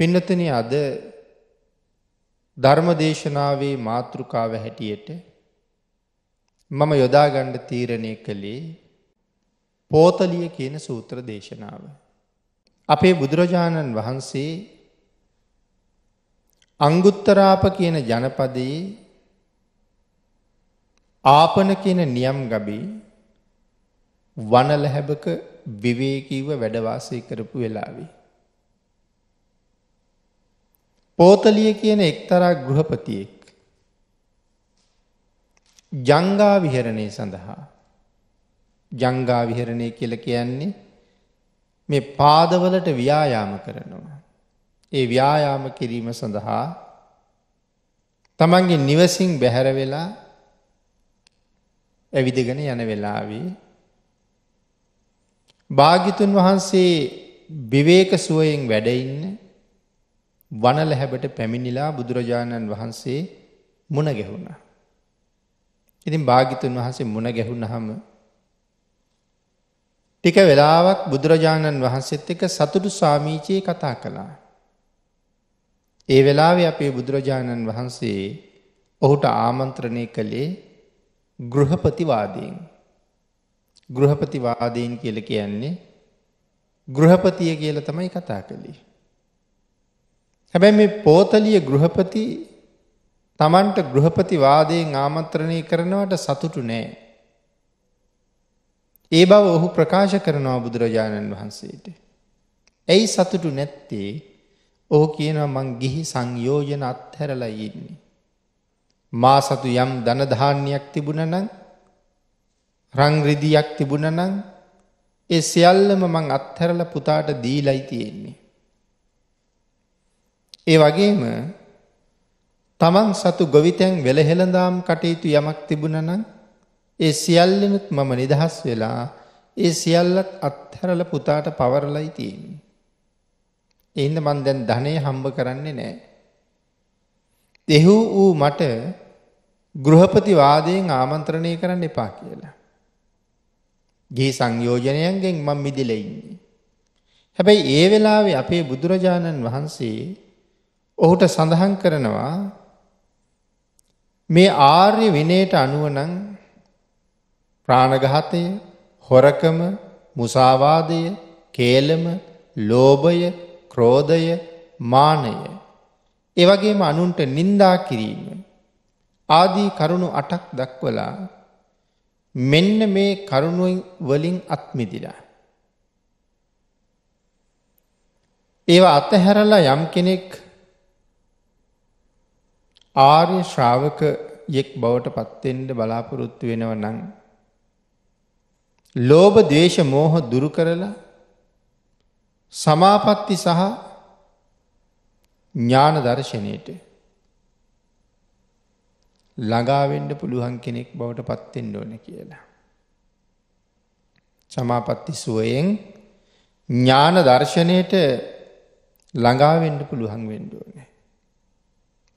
පින්නතන අද ධර්මදේශනාවේ මාතෘකාව හැටියට මම යොදාගණ්ඩ තීරණය කළේ පෝතලිය කියන සූත්‍ර දේශනාව. අපේ බුදුරජාණන් වහන්සේ අංගුත්තරාප කියන ජනපදයේ ආපන කියන නියම් ගබී වනලැහැබක විවේකීව වැඩවාසය කරපු වෙලාවේ. පෝතලිය කියන එක්තරා ගෘහපතියෙක්. ජංගා විහරණය සඳහා. ජංගා විහරණය කියල කියන්නේ මේ පාදවලට ව්‍යායාම කරනවා. ඒ ව්‍යායාම කිරීම සඳහා තමන්ගේ නිවසින් බැහැර වෙලා ඇවිදගෙන යන වෙලාවේ භාගිතුන් වහන්සේ විවේක සුවයෙන් වැඩඉන්න වනල හැබට පැමිණිලා බුදුරජාණන් වහන්සේ මුණ ගැහුණ. ඉතින් භාගිතුන් වහන්සේ මුණ ගැහුණ හම ටික වෙලාවක් බුදුරජාණන් වහන්සේත් එක සතුටු සාමීචයේ කතා කළා. ඒ වෙලාවේ අපේ බුදුරජාණන් වහන්සේ ඔහුට ආමන්ත්‍රණය කළේ ගෘහපතිවාදයෙන්. ගෘහපතිවාදයෙන් කියල කියන්නේ ගෘහපතිය කියල තමයි කතා කළේ. හැබැයි මේ පෝතලිය ගෘහපති තමන්ට ගෘහපතිවාදයෙන් ආමන්ත්‍රණය කරනවට සතුටු නෑ. ඒ බව ඔහු ප්‍රකාශ කරනවා බුදුරජාණන් වහන්සේට. ඇයි සතුටු නැත්තේ ඔහු කියනවා මං ගිහි සංයෝජන අත්හැරලා ඉන්නේ. මා සතු යම් ධනධාන්‍යයක් තිබුණනං රංග්‍රදියක් තිබුණනං ඒ සියල්ලම මං අත්හැරල පුතාට දීලයි තියෙන්නේ. ඒ වගේම තමන් සතු ගොවිතැන් වෙළහෙළඳාම් කටයුතු යමක් තිබුණනං ඒ සියල්ලනුත් මම නිදහස් වෙලා ඒ සියල්ලත් අත්හැරල පුතාට පවරලයි තියෙන්නේ. එහින්ද මන් දැන් ධනය හම්බ කරන්නේ නෑ. දෙහු වූ මට ගෘහපතිවාදයෙන් ආමන්ත්‍රණය කරන්න එපා කියලා. ගේ සංයෝජනයන්ගෙන් මං මිදිල ඉන්නේ. හැබැයි ඒ වෙලාවේ අපේ බුදුරජාණන් වහන්සේ ඔහුට සඳහන් කරනවා මේ ආර්ය විනයට අනුවනං ප්‍රාණගහතය හොරකම මුසාවාදය කේලම ලෝභය ක්‍රෝධය මානය එවගේම අනුන්ට නින්දා කිරීම ආදී කරුණු අටක් දක්වලා මෙන්න මේ කරුණුවෙන් වලින් අත්මිදිලා. ඒවා අතහැරලා යම් කෙනෙක් ආර්ය ශ්‍රාවක යෙක් බවට පත්තෙන්ට බලාපොරොත්තු වෙනව නං. ලෝභ දේශ මෝහ දුරු කරලා සමාපත්ති සහ ඥාන දර්ශනයට ළඟාවෙන්ඩ පුළුවන් කෙනෙක් බවට පත්තෙන් ඕන කියලා. සමාපත්ති සුවයෙන් ඥාන දර්ශනයට ළඟාවෙන්ඩ පුළුවන් වෙන්ඩුවනේ.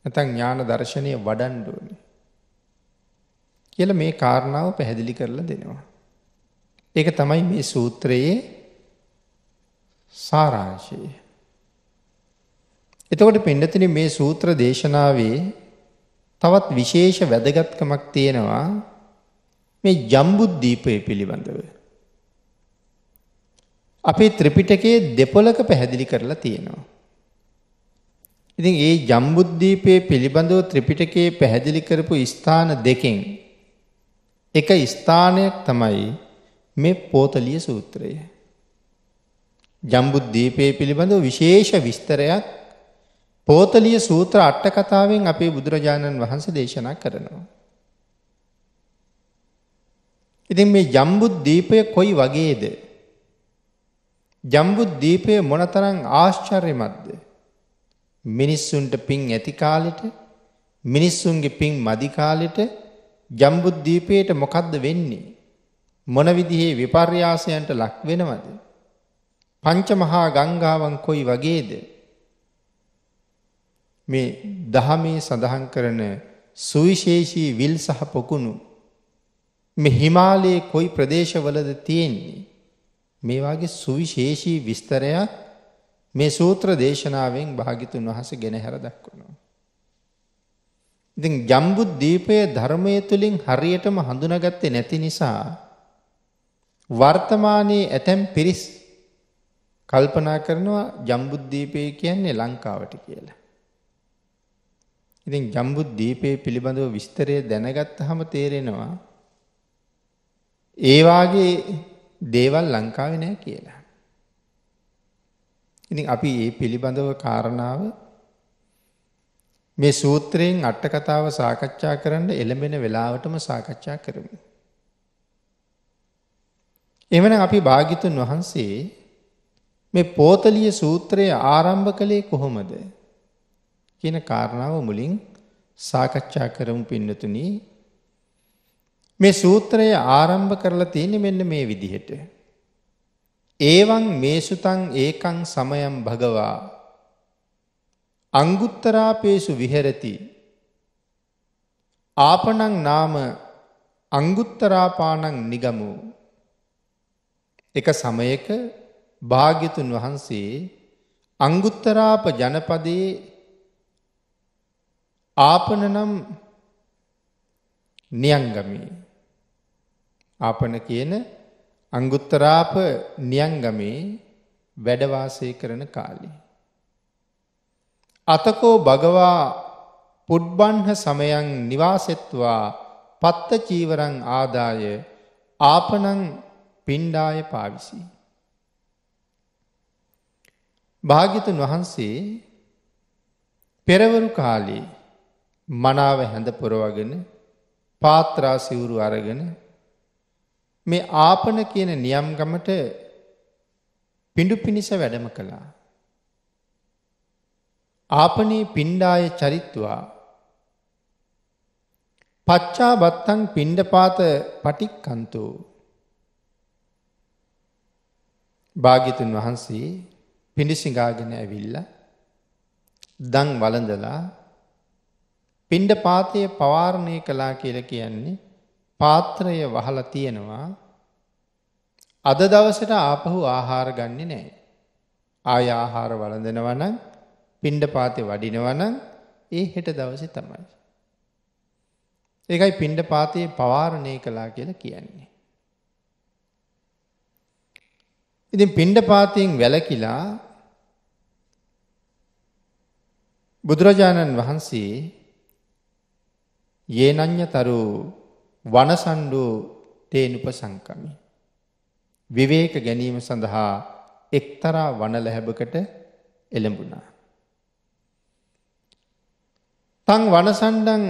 ඇතන් ඥාන දර්ශනය වඩන්ඩුවනේ. කියල මේ කාරණාව පැහැදිලි කරලා දෙනවා. ඒක තමයි මේ සූත්‍රයේ සාරාංශය. එතකොට පෙන්ඩතින මේ සූත්‍ර දේශනාවේ තවත් විශේෂ වැදගත්කමක් තියෙනවා මේ ජම්බුද්ධීපය පිළිබඳව. අපේ ත්‍රිපිටකයේ දෙපොලක පැහැදිලි කරලා තියෙනවා. ඉතින් ඒ ජම්බුද්ධීපය පිළිබඳව ත්‍රිපිටකයේ පැහැදිලි කරපු ස්ථාන දෙකෙන් එක ස්ථානයක් තමයි මේ පෝතලිය සූත්‍රය. ජම්බුද්ධීපය පිළිබඳව විශේෂ විස්තරයක් පෝතලිය සූත්‍ර අට්ට කතාවෙන් අපේ බුදුරජාණන් වහන්සේ දේශනා කරනවා. ඉතින් මේ ජම්බුද්ධීපය කොයි වගේද. ජම්බුද්ධීපය මොනතරං ආශ්චර්යමත්ද. මිනිස්සුන්ට පින් ඇති කාලෙට මිනිස්සුන්ගේ පින් මදිකාලෙට ජම්බුද්ධීපයට මොකක්ද වෙන්නේ. මොනවිදිහේ විපර්යාසයන්ට ලක් වෙනවද. පංච මහා ගංගාවන් කොයි වගේද. මේ දහමේ සඳහන් කරන සුවිශේෂී විල් සහ පොකුණු මෙ හිමාලයේ කොයි ප්‍රදේශවලද තියෙන්නේ. මේවාගේ සුවිශේෂී විස්තරයක් මේ සූත්‍ර දේශනාවෙන් භාගිතුන් වහස ගෙන හැර දක්වනවා. ඉතින් ජම්බුද්දීපය ධර්මය තුළින් හරියටම හඳුනගත්තේ නැති නිසා වර්තමානයේ ඇතැම් පිරිස් කල්පනා කරනවා ජම්බුද්දීපය කියන්නේ ලංකාවට කියලා. ඉතින් ජම්බුද්දීපය පිළිබඳව විස්තරය දැනගත්තහම තේරෙනවා ඒවාගේ දේවල් ලංකාවේ නෑ කියලා. ඉතින් අපි ඒ පිළිබඳව කාරණාව මේ සූත්‍රයෙන් අට්ටකතාව සාකච්ඡා කරන්න එළඹෙන වෙලාවටම සාකච්ඡා කරමු. එමනම් අපි භාග්‍යතුන් වහන්සේ මේ පෝතලිය සූත්‍රය ආරම්භ කළේ කොහොමද කියන කාරණාව මුලින් සාකච්ඡා කරමු පින්නතුනි මේ සූත්‍රය ආරම්භ කරලා තියෙන්නේ මෙන්න මේ විදිහට ඒවන් මේසුතං ඒකං සමයම් භගවා. අංගුත්තරාපේසු විහෙරති. ආපනං නාම අංගුත්තරාපානං නිගමු. එක සමයක භාග්‍යතුන් වහන්සේ අංගුත්තරාප ජනපදයේ ආපන නම් නියංගමී. ආපන කියන අංගුත්තරාප නියංගමේ වැඩවාසය කරන කාලේ. අතකෝ භගවා පුඩ්බන්හ සමයන් නිවාසෙත්වා පත්ත චීවරං ආදාය ආපනං පින්ඩාය පාවිසි. භාගිතුන් වහන්සේ පෙරවරු කාලේ මනාව හැඳ පොරවගෙන පාත්‍රා සිවුරු අරගෙන මේ ආපන කියන නියම්ගමට පිඩු පිණිස වැඩම කළා. ආපනී පින්ඩාය චරිත්වා පච්චා බත්තං පින්ඩපාත පටික්කන්තු භාගිතුන් වහන්සේ පිඩිසිගාගෙන ඇවිල්ල දං වලඳලා පින්ඩ පාතය පවාරණය කලා කියල කියන්නේ පාත්‍රය වහල තියෙනවා අද දවසට ආපහු ආහාර ගන්න නෑ. ආය ආහාර වලඳනවනං පින්ඩ පාතය වඩිනවනං ඒ හෙට දවස තමයි. ඒකයි පින්ඩ පාතයේ පවාරණය කලා කියලා කියන්නේ. ඉතින් පින්ඩ පාතියෙන් වැලකිලා බුදුරජාණන් වහන්සේ ඒනං්ඥ තරු වනසණ්ඩූ තේනුප සංකමි. විවේක ගැනීම සඳහා එක්තරා වනලැහැබකට එළඹුණා. තං වනසණ්ඩන්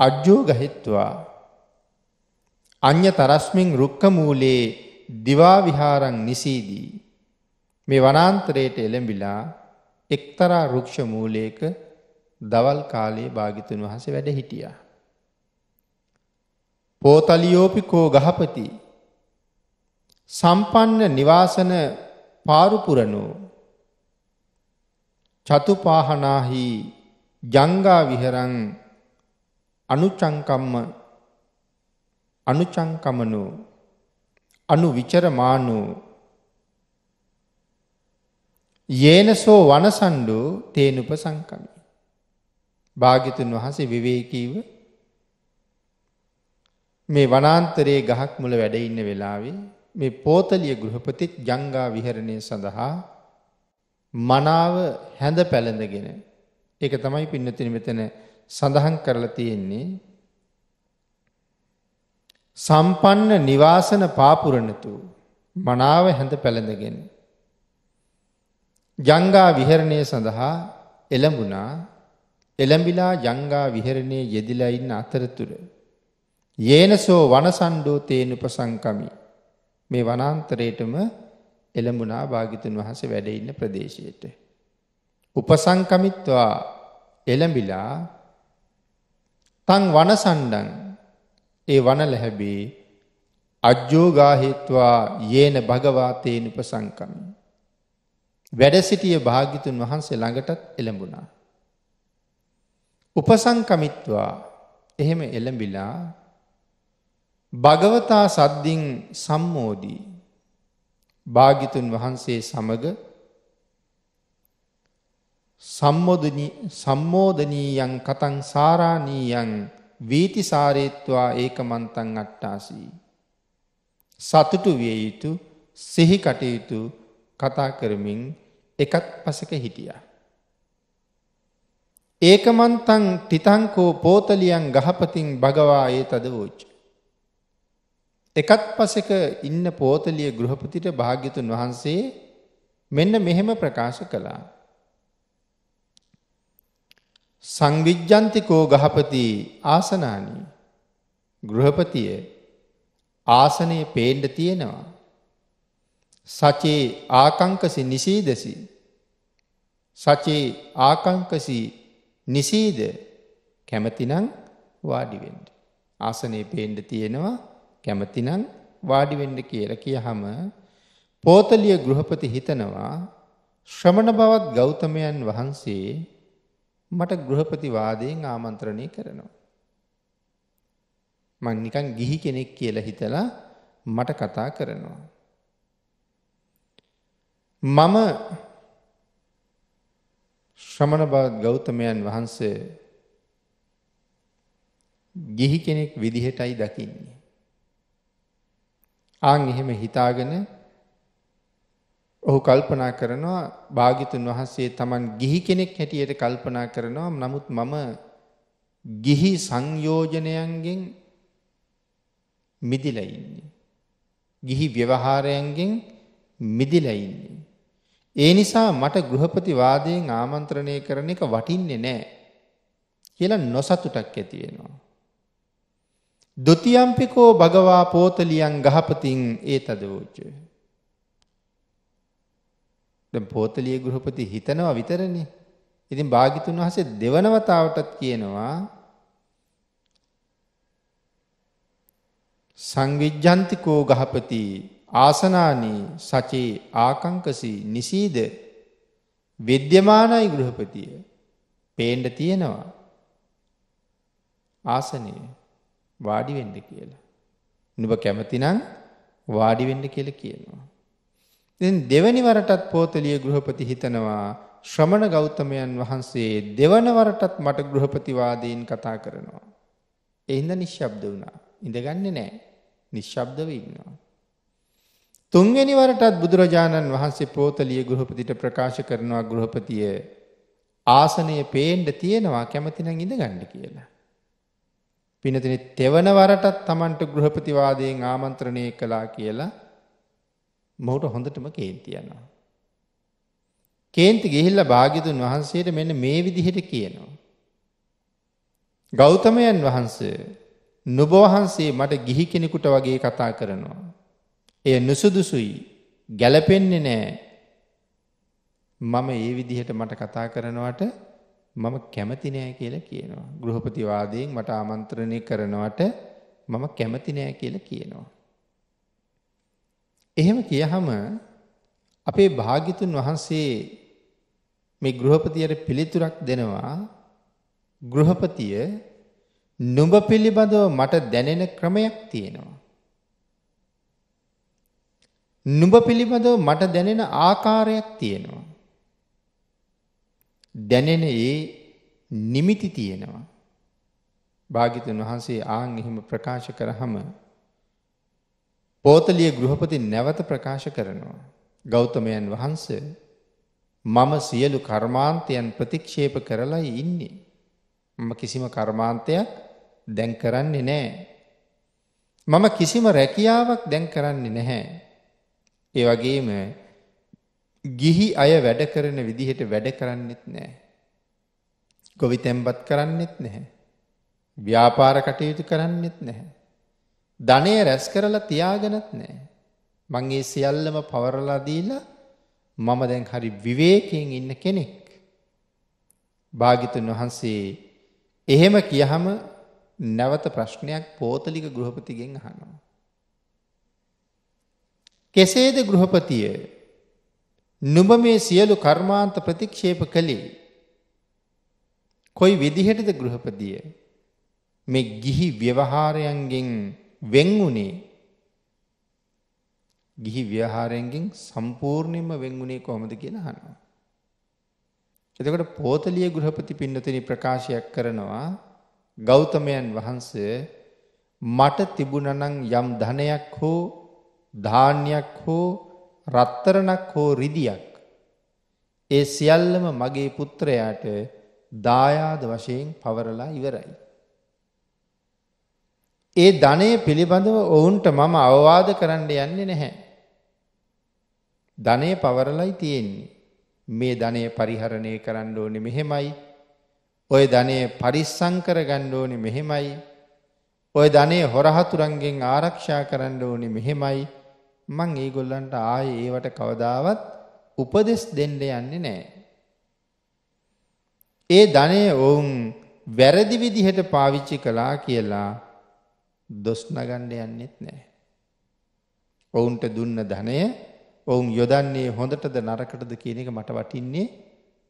අජ්ජෝ ගහිත්වා අඤ්‍ය තරස්මින් රුක්කමූලේ දිවාවිහාරං නිසීදී මේ වනාන්තරයට එළඹිලා එක්තරා රුක්ෂ මූලයක දවල් කාලයේ භාගිතුන් වහසේ වැඩ හිටියා. පෝතලියෝපිකෝ ගහපති සම්පන්න නිවාසන පාරුපුරනෝ චතුපාහනාහි ජංගා විහරං අනුචංකම්ම අනුචංකමනු අනු විචරමානු යේනසෝ වනසණ්ඩු තේනුප සංකමි. භාගිතුන් වහසේ විවේකීව මේ වනාන්තරයේ ගහක් මුල වැඩ ඉන්න වෙලාවේ මේ පෝතලිය ගෘහපතිත් ජංගා විහරණය සඳහා මනාව හැඳ පැළඳගෙන ඒක තමයි පින්නතින මෙතන සඳහන් කරලා තියෙන්නේ සම්පන්න නිවාසන පාපුරණතු මනාව හැඳ පැළඳගෙන ජංගා විහරණය සඳහා එළඹුණා. එළඹිලා ජංගා විහරණයේ යෙදිලා ඉන්න අතරතුර. යේනසෝ වනසණ්ඩෝ තේන උපසංකමි මේ වනාන්තරයටම එළඹුණා භාග්‍යතුන් වහන්සේ වැඩ ඉන්න ප්‍රදේශයට. උපසංකමිත්වා එළඹිලා තං වනසණ්ඩං ඒ වන ලැහැබේ අජ්ජෝගාහිත්වා යේන භගවා තේන උපසංකමි වැඩ සිටිය භාග්‍යතුන් වහන්සේ ළඟටත් එළඹුණා. උපසංකමිත්වා එහෙම එළඹිලා භගවතා සද්දිින් සම්මෝදී භාගිතුන් වහන්සේ සමග සම්මෝධනීයන් කතන් සාරානීයන් වීතිසාරේත්වා ඒකමන්තන් අට්ටාසී. සතුටු විය යුතු සිහි කටයුතු කතා කරමින් එකත් පසක හිටියා. ඒකමන්තන් ටිතංකෝ පෝතලියන් ගහපතින් භගවා ඒ තද වෝච්ච. එකත් පසක ඉන්න පෝතලිය ගෘහපතිට භාග්‍යතුන් වහන්සේ මෙන්න මෙහෙම ප්‍රකාශ කළා. සංවිජ්ජන්තිකෝ ගහපති ආසනානී ගෘහපතිය ආසනයේ පේන්ඩ තියෙනවා. සචේ ආකංකසි නිසීදසි. සචේ ආකංකසි නිසීද කැමතිනං වාඩිවෙන්ඩ. ආසනයේ පේන්ඩ තියෙනවා කැමතිනං වාඩිවෙන්ඩ කියල කියහම පෝතලිය ගෘහපති හිතනවා ශ්‍රමණ බවත් ගෞතමයන් වහන්සේ මට ගෘහපතිවාදයෙන් ආමන්ත්‍රණය කරනවා. මං නිකන් ගිහි කෙනෙක් කියලා හිතලා මට කතා කරනවා. මම ශ්‍රමණ බවත් ගෞතමයන් වහන්සේ ගිහි කෙනෙක් විදිහටයි දකින්නේ. ආන් එහෙම හිතාගෙන ඔහු කල්පනා කරනවා භාගිතුන් වහන්සේ තමන් ගිහි කෙනෙක් හැටියට කල්පනා කරනවා නමුත් මම ගිහි සංයෝජනයන්ගෙන් මිදිලා ඉන්නේ. ගිහි ව්‍යවහාරයන්ගෙන් මිදිලා ඉන්නේ. ඒ නිසා මට ගෘහපති වාදයෙන් ආමන්ත්‍රණය කරන එක වටින්නේ නැහැ කියලා නොසතුටක් ඇති වෙනවා. ဒ ුතියම්පිකෝ භගවා පෝතලියන් ගහපතින් ඒතදවෝචේ දැන් පෝතලිය ගෘහපති හිතනවා විතරනේ. ඉතින් භාග්‍යතුන් වහන්සේ දෙවන වතාවටත් කියනවා සංවිජ්ජන්තිකෝ ගහපති ආසනානි සචේ ආකංකසි නිසීද විද්‍යමානයි ගෘහපතිය පේන්න තියෙනවා ආසනය වාඩි වෙන්න කියලා. නුඹ කැමතිනම් වාඩි වෙන්න කියලා කියනවා. දැන් දෙවැනි වරටත් පෝතලිය ගෘහපති හිතනවා ශ්‍රමණ ගෞතමයන් වහන්සේ දෙවන වරටත් මට ගෘහපතිවාදීන් කතා කරනවා. ඒ හින්දා නිශ්ශබ්ද වුණා. ඉඳගන්නේ නැහැ. නිශ්ශබ්දව ඉන්නවා. තුන්වෙනි වරටත් බුදුරජාණන් වහන්සේ පෝතලිය ගෘහපතිට ප්‍රකාශ කරනවා ගෘහපතිය ආසනය පේන්න තියෙනවා කැමති නම් ඉඳගන්න කියලා. පිනතින තෙවන වරටත් Tamanට ගෘහපතිවාදයෙන් ආමන්ත්‍රණය කළා කියලා මොහුට හොඳටම කේන්ති යනවා. කේන්ති ගිහිල්ලා භාග්‍යතුන් වහන්සේට මෙන්න මේ විදිහට කියනවා. ගෞතමයන් වහන්සේ නුඹ වහන්සේ මට ගිහි කෙනෙකුට වගේ කතා කරනවා. එය නුසුදුසුයි ගැලපෙන්නේ නෑ. මම ඒ විදිහට මට කතා කරනවට මම කැමති නෑ කියලා කියනවා. ගෘහපතිවාදයෙන් මට ආමන්ත්‍රණය කරනවට මම කැමති නෑ කියලා කියනවා. එහෙම කියහම අපේ භාග්‍යතුන් වහන්සේ මේ ගෘහපතියට පිළිතුරක් දෙනවා ගෘහපතිය නුඹ පිළිබඳව මට දැනෙන ක්‍රමයක් තියෙනවා. නුඹ පිළිබඳව මට දැනෙන ආකාරයක් තියෙනවා. දැනෙන ඒ නිමිති තියෙනවා. භාග්‍යතුන් වහන්සේ ආන් එහෙම ප්‍රකාශ කරාම පෝතලිය ගෘහපති නැවත ප්‍රකාශ කරනවා. ගෞතමයන් වහන්සේ මම සියලු කර්මාන්තයන් ප්‍රතික්ෂේප කරලයි ඉන්නේ. මම කිසිම කර්මාන්තයක් දැන් කරන්නේ නැහැ. මම කිසිම රැකියාවක් දැන් කරන්නේ නැහැ. ඒ වගේම ගිහි අය වැඩ කරන විදිහට වැඩ කරන්නෙත් නැහැ. ගොවි තැන්පත් කරන්නෙත් නැහැ. ව්‍යාපාර කටයුතු කරන්නෙත් නැහැ. ධනය රැස් කරලා තියාගෙනත් නැහැ. මං ඒ සියල්ලම පවරලා දීලා මම දැන් හරි විවේකයෙන් ඉන්න කෙනෙක්. භාග්‍යතුන් වහන්සේ එහෙම කියහම නැවත ප්‍රශ්නයක් පෝතලික ගෘහපතිගෙන් අහනවා. කෙසේද ගෘහපතිය? නුඹ මේ සියලු කර්මාන්ත ප්‍රතික්ෂේප කළේ? කොයි විදිහටද ගෘහපතිය? මේ ගිහි ව්‍යවහාරයන්ගෙන් වෙන් වුණේ? ගිහි ව්‍යවහාරයෙන් සම්පූර්ණයෙන්ම වෙන්ුණේ කොහොමද කියලා අහනවා. එතකොට පෝතලිය ගෘහපති පින්නතුනි ප්‍රකාශයක් කරනවා ගෞතමයන් වහන්සේ මට තිබුණනම් යම් ධනයක් හෝ ධාන්‍යයක් හෝ රත්තරණක් හෝ රිදියක් ඒ සියල්ලම මගේ පුත්‍රයාට දායාද වශයෙන් පවරලා ඉවරයි. ඒ ධනය පිළිබඳව ඔවුන්ට මම අවවාද කරන්න යන්නේ නැහැ. ධනය පවරලයි තියෙන්නේ. මේ ධනය පරිහරණය කරන්න ඕනේ මෙහෙමයි. ඔය ධනය පරිස්සම් කරගන්න ඕනේ මෙහෙමයි. ඔය ධනය හොරහතුරන්ගෙන් ආරක්ෂා කරන්න ඕනේ මෙහෙමයි. මං ඒගොල්ලන්ට ආයේ ඒවට කවදාවත් උපදෙස් දෙන්න යන්නේ නැහැ. ඒ ධනය ඔවුන් වැරදි විදිහට පාවිච්චි කළා කියලා දොස් නගන්න යන්නෙත් නැහැ. ඔවුන්ට දුන්න ධනය ඔවුන් යොදන්නේ හොඳටද නරකටද කියන එක මට වටින්නේ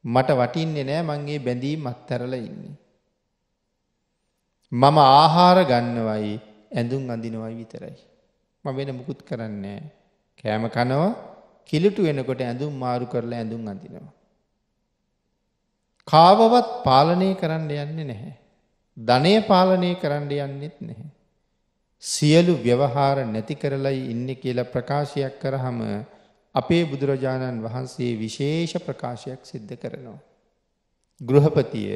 මට වටින්නේ නෑ මං ඒ බැඳීම් අත්හැරලා ඉන්නේ. මම ආහාර ගන්නවයි ඇඳුම් අඳිනවයි විතරයි. මම වෙන මුකුත් කරන්නේ කෑම කනවා කිලුටු වෙනකොට ඇඳුම් මාරු කරලා ඇඳුම් අඳිනවා. කාවවත් පාලනය කරන්න යන්නේ නැහැ. ධනය පාලනය කරන්න යන්නෙත් නැහැ. සියලු ව්‍යවහාර නැති කරලයි ඉන්නේ කියලා ප්‍රකාශයක් කරාම අපේ බුදුරජාණන් වහන්සේ විශේෂ ප්‍රකාශයක් සිද්ධ කරනවා. ගෘහපතිය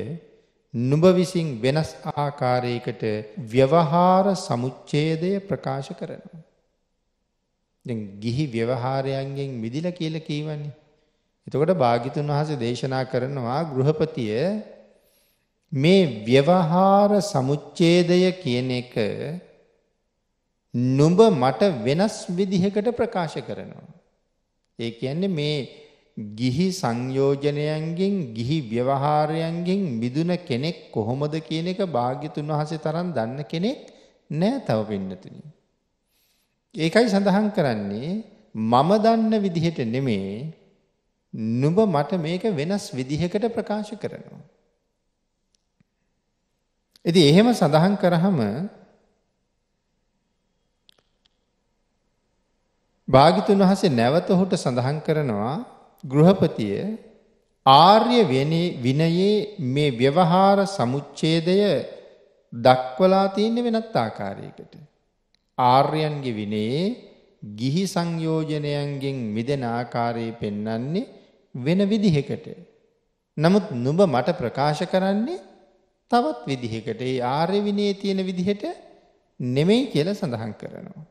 නුඹ විසින් වෙනස් ආකාරයකට ව්‍යවහාර සමුච්ඡේදය ප්‍රකාශ කරනවා. දැන් ගිහි ව්‍යවහාරයන්ගෙන් මිදිලා කියලා කියවන්නේ. එතකොට භාග්‍යතුන් වහන්සේ දේශනා කරනවා ගෘහපතිය මේ ව්‍යවහාර සමුච්ඡේදය කියන එක නුඹ මට වෙනස් විදිහකට ප්‍රකාශ කරනවා. ඒ කියන්නේ මේ ගිහි සංයෝජනයන්ගෙන් ගිහි ව්‍යවහාරයන්ගෙන් මිදුන කෙනෙක් කොහොමද කියන එක භාග්‍යතුන් වහන්සේ තරම් දන්න කෙනෙක් නෑ තව පින්නතුනි. ඒකයි සඳහන් කරන්නේ මම දන්න විදිහට නෙමේ නුඹ මට මේක වෙනස් විදිහකට ප්‍රකාශ කරනවා. ඉතින් එහෙම සඳහන් කරාම භාගිතුන් වහන්සේ නැවත ඔහුට සඳහන් කරනවා ගෘහපතිය ආර්ය විනයේ මේ ව්‍යවහාර සමුච්ඡේදය දක්වලා තියෙන වෙනත් ආකාරයකට. ආර්යයන්ගේ විනයේ ගිහි සංයෝජනයන්ගෙන් මිදෙන ආකාරය පෙන්වන්නේ වෙන විදිහකට. නමුත් නුඹ මට ප්‍රකාශ කරන්නේ තවත් විදිහකට. ඒ ආර්ය විනයේ තියෙන විදිහට නෙමෙයි කියලා සඳහන් කරනවා.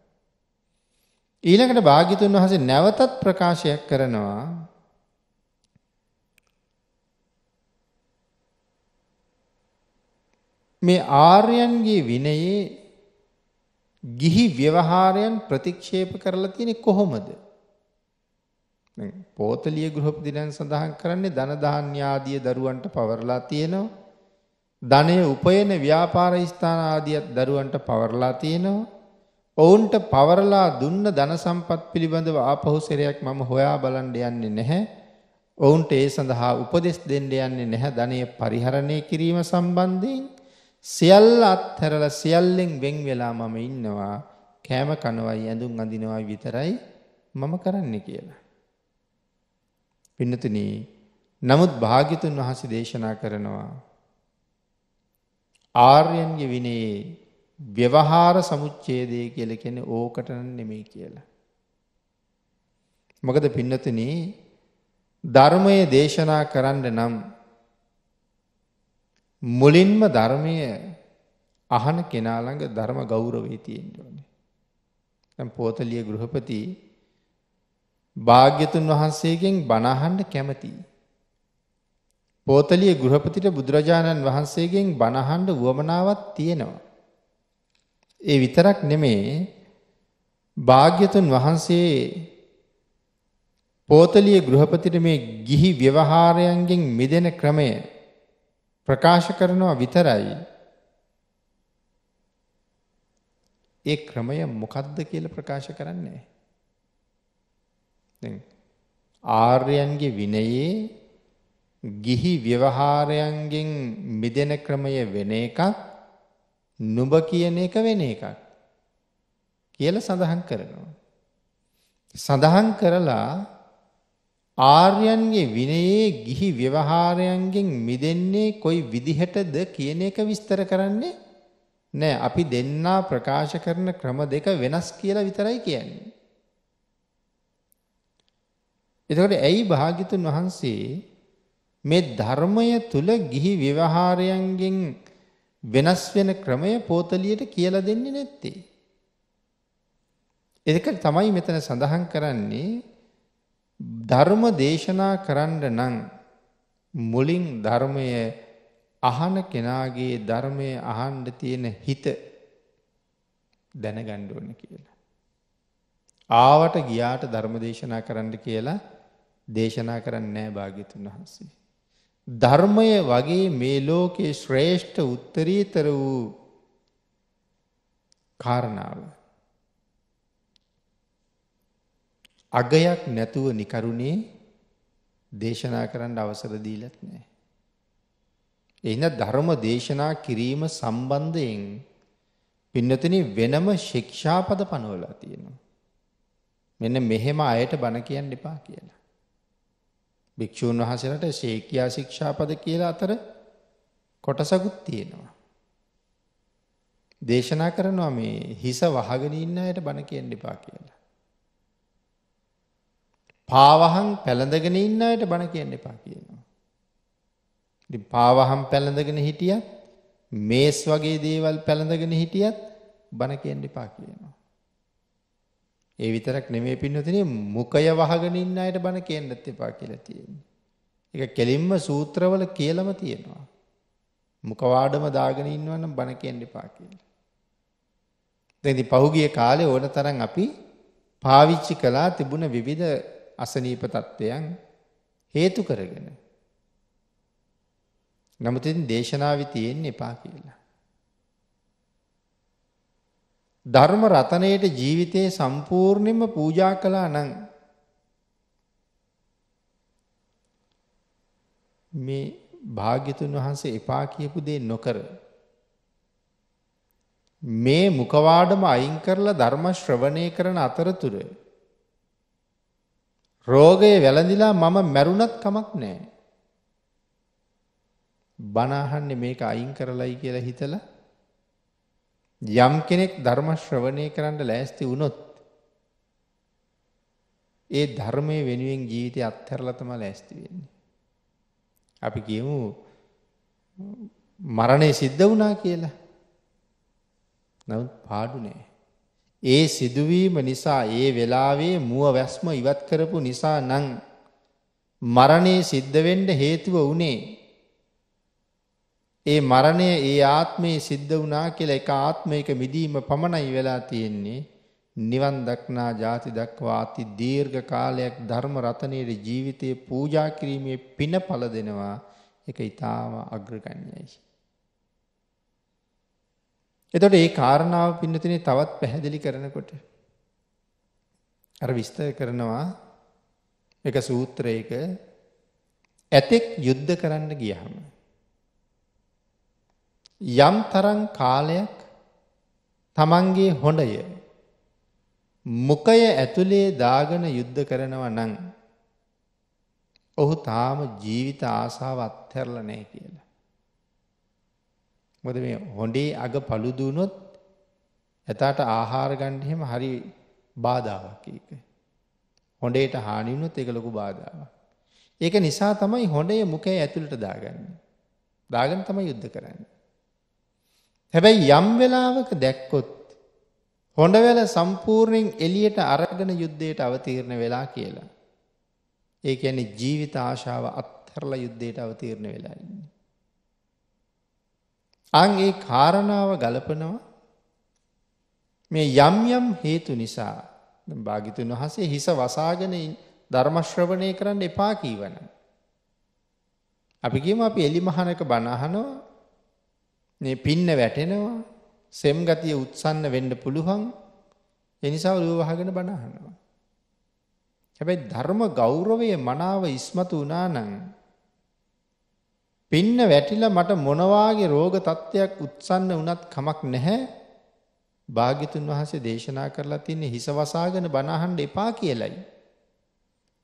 ඊළඟට භාග්‍යතුන් වහන්සේ නැවතත් ප්‍රකාශයක් කරනවා මේ ආර්යයන්ගේ විනයේ ගිහි ව්‍යවහාරයන් ප්‍රතික්ෂේප කරලා තියෙන්නේ කොහොමද? දැන් පෝතලිය ගෘහපතියන් සඳහන් කරන්නේ ධන ධාන්‍ය ආදී දරුවන්ට පවර්ලා තියෙනවා. ධනය උපයන ව්‍යාපාර ස්ථාන ආදියත් දරුවන්ට පවර්ලා තියෙනවා. ඔවුන්ට පවරලා දුන්න ධන සම්පත් පිළිබඳව ආපහු සෙරයක් මම හොයා බලන්න යන්නේ නැහැ. ඔවුන්ට ඒ සඳහා උපදෙස් දෙන්න යන්නේ නැහැ ධනය පරිහරණය කිරීම සම්බන්ධයෙන් සියල්ල අත්හැරලා සියල්ලෙන් වෙන් වෙලා මම ඉන්නවා. කෑම කනවයි ඇඳුම් අඳිනවයි විතරයි මම කරන්නේ කියලා. පින්නතුනි නමුත් භාග්‍යතුන් වහන්සේ දේශනා කරනවා ආර්යයන්ගේ විනයේ ව්‍යවහාර සමුච්ඡේදය කියලා කියන්නේ ඕකට නෙමෙයි කියලා. මොකද පින්නතුනි ධර්මයේ දේශනා කරන්න නම් මුලින්ම ධර්මය අහන කෙනා ළඟ ධර්ම ගෞරවය තියෙන්න ඕනේ. දැන් පොතලිය ගෘහපති භාග්‍යතුන් වහන්සේගෙන් බණ අහන්න කැමතියි. පොතලිය ගෘහපතිට බුදුරජාණන් වහන්සේගෙන් බණ අහන්න උවමනාවක් තියෙනවා. ඒ විතරක් නෙමේ භාග්‍යතුන් වහන්සේ පෝතලිය ගෘහපතිට මේ ගිහි ව්‍යවහාරයන්ගෙන් මිදෙන ක්‍රමය ප්‍රකාශ කරනවා විතරයි ඒ ක්‍රමය මොකක්ද කියලා ප්‍රකාශ කරන්නේ දැන් ආර්යයන්ගේ විනයේ ගිහි ව්‍යවහාරයන්ගෙන් මිදෙන ක්‍රමය වෙන එකක් නුඹ කියන එක වෙන එකක් කියලා සඳහන් කරනවා. සඳහන් කරලා ආර්යන්ගේ විනයේ ගිහි ව්‍යවහාරයන්ගෙන් මිදෙන්නේ කොයි විදිහටද කියන එක විස්තර කරන්නේ නෑ අපි දෙන්නා ප්‍රකාශ කරන ක්‍රම දෙක වෙනස් කියලා විතරයි කියන්නේ. එතකොට ඇයි භාගිතුන් වහන්සේ මේ ධර්මය තුල ගිහි ව්‍යවහාරයන්ගෙන් වෙනස් වෙන ක්‍රමය පෝතලියට කියලා දෙන්නේ නැත්තේ. ඒක තමයි මෙතන සඳහන් කරන්නේ ධර්ම දේශනා කරන්න නම් මුලින් ධර්මය අහන කෙනාගේ ධර්මය අහන්න තියෙන හිත දැනගන්න ඕන කියලා. ආවට ගියාට ධර්ම දේශනා කරන්න කියලා දේශනා කරන්නේ නැහැ භාග්‍යතුන් වහන්සේ. ධර්මය වගේ මේ ලෝකේ ශ්‍රේෂ්ඨ උත්තරීතර වූ කාරණාව අගයක් නැතුව නිකරුණේ දේශනා කරන්න අවසර දීලත් නැහැ. එහින ධර්ම දේශනා කිරීම සම්බන්ධයෙන් පින්නතන වෙනම ශික්ෂාපද පනවලා තියෙනවා. මෙන්න මෙහෙම අයට බණ කියන්න එපා කියලා. භික්‍ෂූන් වහසලට ශේකයා ශික්ෂාපද කියලා අතර කොටසකුත් තියෙනවා. දේශනා කරනවා මේ හිස වහගෙන ඉන්න අයට බණ කියන්න එපා කියලා. පාවහන් පැළඳගෙන ඉන්න අයට බණ කියන්න එපා කියනවා. පාවහම් පැළඳගෙන හිටියත් මේස් වගේ දේවල් පැළඳගෙන හිටියත් බණ කියන්න එපා කියනවා. ඒ විතරක් නෙමේ පින්නතිනේ මුකය වහගෙන ඉන්න අයට බණ කියන්නත් එපා කියලා තියෙන්නේ. ඒක කෙලින්ම සූත්‍රවල කියලම තියෙනවා. මුකවාඩම දාගෙන ඉන්නවනම් බණ කියන්න එපා කියලා. දැන් ඉතින් පහුගිය කාලේ ඕන තරම් අපි පාවිච්චි කළා තිබුණ විවිධ අසනීප තත්ත්වයන් හේතු කරගෙන. නමුත් ඉතින් දේශනාවේ තියෙන්න එපා කියලා. ධර්ම රතනයට ජීවිතේ සම්පූර්ණයෙන්ම පූජා කළා නම් මේ භාග්‍යතුන් වහන්සේ එපා කියපු දේ නොකර මේ මුඛවාඩම අයින් කරලා ධර්ම ශ්‍රවණය කරන අතරතුර රෝගය වැළඳිලා මම මැරුණත් කමක් නැහැ. බණ අහන්නේ මේක අයින් කරලයි කියලා හිතලා යම් කෙනෙක් ධර්ම ශ්‍රවණය කරන්න ලෑස්ති වුණොත් ඒ ධර්මයේ වෙනුවෙන් ජීවිතය අත්හැරලා තමයි ලෑස්ති වෙන්නේ. අපි කියමු මරණය සිද්ධ වුණා කියලා. නමුත් පාඩු නෑ. ඒ සිදුවීම නිසා ඒ වෙලාවේ මුව වැස්ම ඉවත් කරපු නිසා නම් මරණය සිද්ධ වෙන්න හේතුව වුණේ. ඒ මරණය ඒ ආත්මයේ සිද්ධ වුණා කියලා එක ආත්මයක මිදීම පමණයි වෙලා තියෙන්නේ. නිවන් දක්නා ಜಾති දක්වා අති දීර්ඝ කාලයක් ධර්ම රතනයේ ජීවිතයේ පූජා කිරීමේ පින පළ දෙනවා. ඒක ඊටාම අග්‍රගණ්‍යයි. එතකොට මේ කාරණාව පින්නතිනේ තවත් පැහැදිලි කරනකොට අර විස්තර කරනවා එක සූත්‍රයක ඇතෙක් යුද්ධ කරන්න ගියහම යම් තරම් කාලයක් තමන්ගේ හොඬය මුකය ඇතුලේ දාගෙන යුද්ධ කරනවා නම් ඔහු තාම ජීවිත ආසාව අත්හැරලා නැහැ කියලා. මොකද මේ හොඬේ අග paludu වුණොත් එතට ආහාර ගන්න එහෙම හරි බාධාවක් ඒක. හොඬේට හානි වුණොත් ඒක ලොකු බාධාවක්. ඒක නිසා තමයි හොඬේ මුකේ ඇතුළට දාගන්නේ. දාගෙන තමයි යුද්ධ කරන්නේ. හැබැයි යම් වෙලාවක දැක්කොත් හොඬවැල සම්පූර්ණයෙන් එළියට අරගෙන යුද්ධයට අවතීර්ණ වෙලා කියලා. ඒ කියන්නේ ජීවිත ආශාව අත්හැරලා යුද්ධයට අවතීර්ණ වෙලා ඉන්නේ. අන් ඒ කාරණාව ගලපනවා මේ යම් යම් හේතු නිසා දැන් භාග්‍යතුන් වහන්සේ හිස වසාගෙන ධර්ම ශ්‍රවණය කරන්න එපා කීවන. අපි කියමු අපි එලිමහනක බණ අහනවා මේ පින්න වැටෙනවා සෙම් ගතිය උත්සන්න වෙන්න පුළුවන් ඒ නිසා ඔළුව වහගෙන බණ අහනවා. හැබැයි ධර්ම ගෞරවය මනාව ඉස්මතු වුණා නම් පින්න වැටිලා මට මොනවාගේ රෝග තත්ත්වයක් උත්සන්න වුණත් කමක් නැහැ භාගිතුන් වහසේ දේශනා කරලා තින්නේ හිස වසාගෙන බණහන්ඩ එපා කියලයි.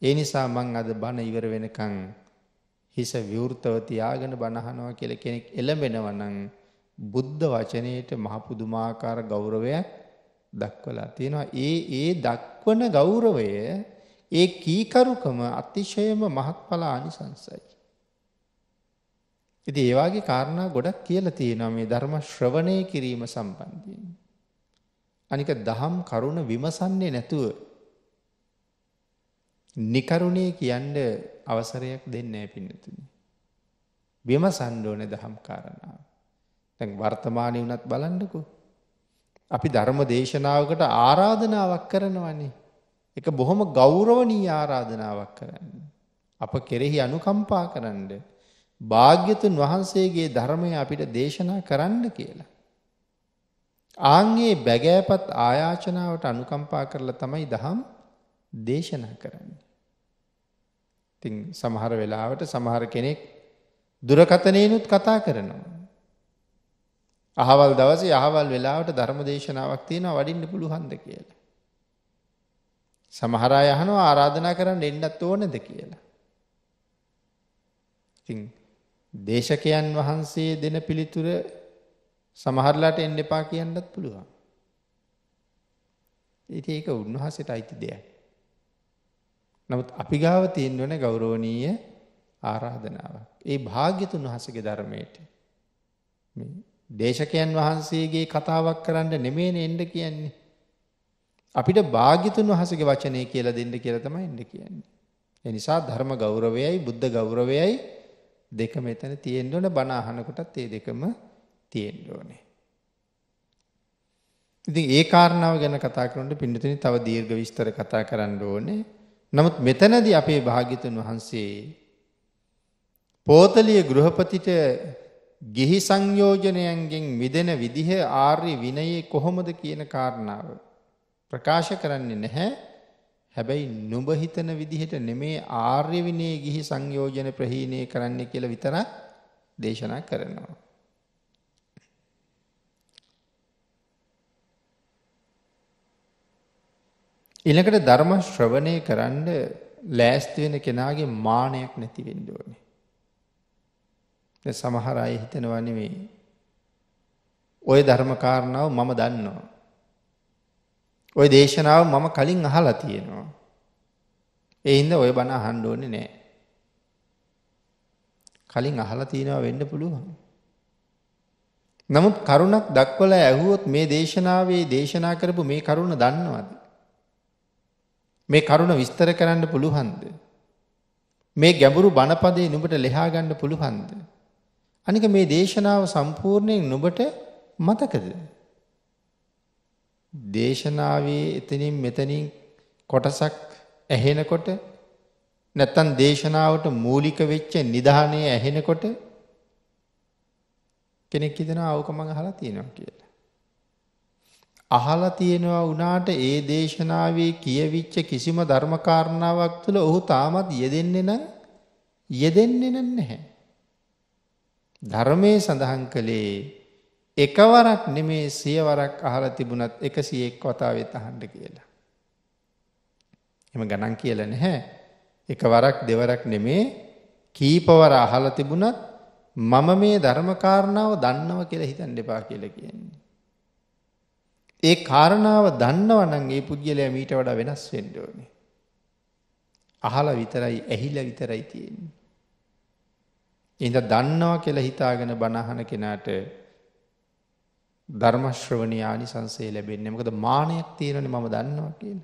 ඒ නිසා මං අද බණ ඉවර වෙනකං හිස විවෘතව තියාගෙන බණහනවා කියල කෙනෙක් එළඹෙනවනං බුද්ධ වචනයට මහපුදුමාකාර ගෞරවයක් දක්වලා තියෙනවා. ඒ ඒ දක්වන ගෞරවය ඒ කීකරුකම අතිශයම මහත්ඵල ආනිසංසයි. ඉති ඒවාගේ කාරණා ගොඩක් කියල තියෙනවා මේ ධර්ම ශ්‍රවණය කිරීම සම්බන්ධයෙන්. අනික දහම් කරුණ විමසන්නේ නැතුව නිකරුණේ කියන්න අවසරයක් දෙන්න පින්නතුනි. විමසන්න ඕන දහම් කාරණාව. දැන් වර්තමානය වනත් බලන්නකු. අපි ධර්ම දේශනාවකට ආරාධනාවක් කරනවන්නේ. එක බොහොම ගෞරවනී ආරාධනාවක් කරන්න. අප කෙරෙහි අනුකම්පා කරන්න. භාග්‍යතුන් වහන්සේගේ ධර්මය අපිට දේශනා කරන්න කියලා. ආංගේ බැගෑපත් ආයාචනාවට අනුකම්පා කරලා තමයි දහම් දේශනා කරන්න. තින් සමහර වෙලාවට සමහර කෙනෙක් දුරකතනයනුත් කතා කරනවා. අහවල් දවසේ අහවල් වෙලාවට ධර්ම දේශනාවක් තියෙනවා වඩින්න පුළුවන්ද කියලා. සමහර අය අහනවා ආරාධනා කරන්න එන්නත් ඕනද කියලා. ඉතින් දේශකයන් වහන්සේ දෙන පිළිතුර සමහරලාට එන්න එපා කියන්නත් පුළුවන්. ඉතින් ඒක උන්වහන්සේට අයිති දෙයක්. නමුත් අපි ගාව තියෙන්න ඕන ගෞරවනීය ආරාධනාවක්. ඒ භාග්‍යතුන් වහන්සේගේ ධර්මයට මේ දේශකයන් වහන්සේගේ කතාවක් කරන්න නෙමේන එන්ඩ කියන්නේ. අපිට භාගිතුන් වහසගේ වචනය කියලා දෙන්න කියල තම එන්න කියන්නේ. එනිසා ධර්ම ගෞරවයයි බුද්ධ ගෞරවයයි දෙක මෙතන තියෙන්ඩෝන බනාහනකොටත් ඒ දෙකම තියෙන්ඩෝනේ. ඉතින් ඒ කාරණාව ගැන කතා කරනට පිඩිතුනි තව දීර්ඝ විස්තර කතා කරන්න ඕනේ. නමුත් මෙතනද අපේ භාගිතුන් වහන්සේ පෝතලිය ගෘහපතිට ගිහි සංයෝජනයන්ගෙන් මිදෙන විදිහ ආර්ය විනයේ කොහොමද කියන කාරණාව ප්‍රකාශ කරන්නේ නැහැ. හැබැයි නුඹ හිතන විදිහට නෙමේ ආර්ය විනයේ ගිහි සංයෝජන ප්‍රහීණය කරන්න කියලා විතරක් දේශනා කරනවා. ඊළඟට ධර්ම ශ්‍රවණය කරන්න ලෑස්ති වෙන කෙනාගේ මානයක් නැති වෙන්න ඕනේ. සමහර අය හිතනවා නෙවෙයි. ওই ධර්මකාරණාව මම දන්නවා. ওই දේශනාව මම කලින් අහලා තියෙනවා. එයින්ද ඔය බණ අහන්න ඕනේ නෑ. කලින් අහලා තියෙනවා වෙන්න පුළුවන්. නමුත් කරුණක් දක්වලා ඇහුවොත් මේ දේශනාවේ දේශනා කරපු මේ කරුණ දන්නවද? මේ කරුණ විස්තර කරන්න පුළුවන්ද? මේ ගැඹුරු බණපදේ නුඹට ලෙහා ගන්න පුළුවන්ද? අනික මේ දේශනාව සම්පූර්ණයෙන් නුඹට මතකද? දේශනාවේ එතනින් මෙතනින් කොටසක් ඇහෙනකොට නැත්තන් දේශනාවට මූලික වෙච්ච නිධානය ඇහෙනකොට කෙනෙක් හිතන අවකමං අහලා තියෙනවා කියලා. අහලා තියෙනවා වුණාට ඒ දේශනාවේ කියවිච්ච කිසිම ධර්මකාරණාවක් තුළ ඔහු තාමත් යෙදෙන්නේ නම් යෙදෙන්නේ නැහැ. ධර්මයේ සඳහන් කළේ එකවරක් නෙමේ සියවරක් අහලා තිබුණත් එකසිය එක් වතාවෙත් අහන්ඩ කියලා. එම ගණන් කියල නැහැ. එකවරක් දෙවරක් නෙමේ කීපවර අහල තිබුණත් මම මේ ධර්මකාරණාව දන්නව කියලා හිතන් දෙපා කියල කියන්නේ. ඒ කාරණාව දන්නවනන් ඒ පුද්ගලයා මීට වඩා වෙනස් වෙන්ඩෝනේ. අහල විතරයි ඇහිල විතරයි තියෙන්නේ. ඉඳ දන්නවා කියලා හිතාගෙන බණහන කෙනාට ධර්මශ්‍රවණී ආනිසංසය ලැබෙන්නේ මොකද මානයක් තියෙනනේ මම දන්නවා කියන.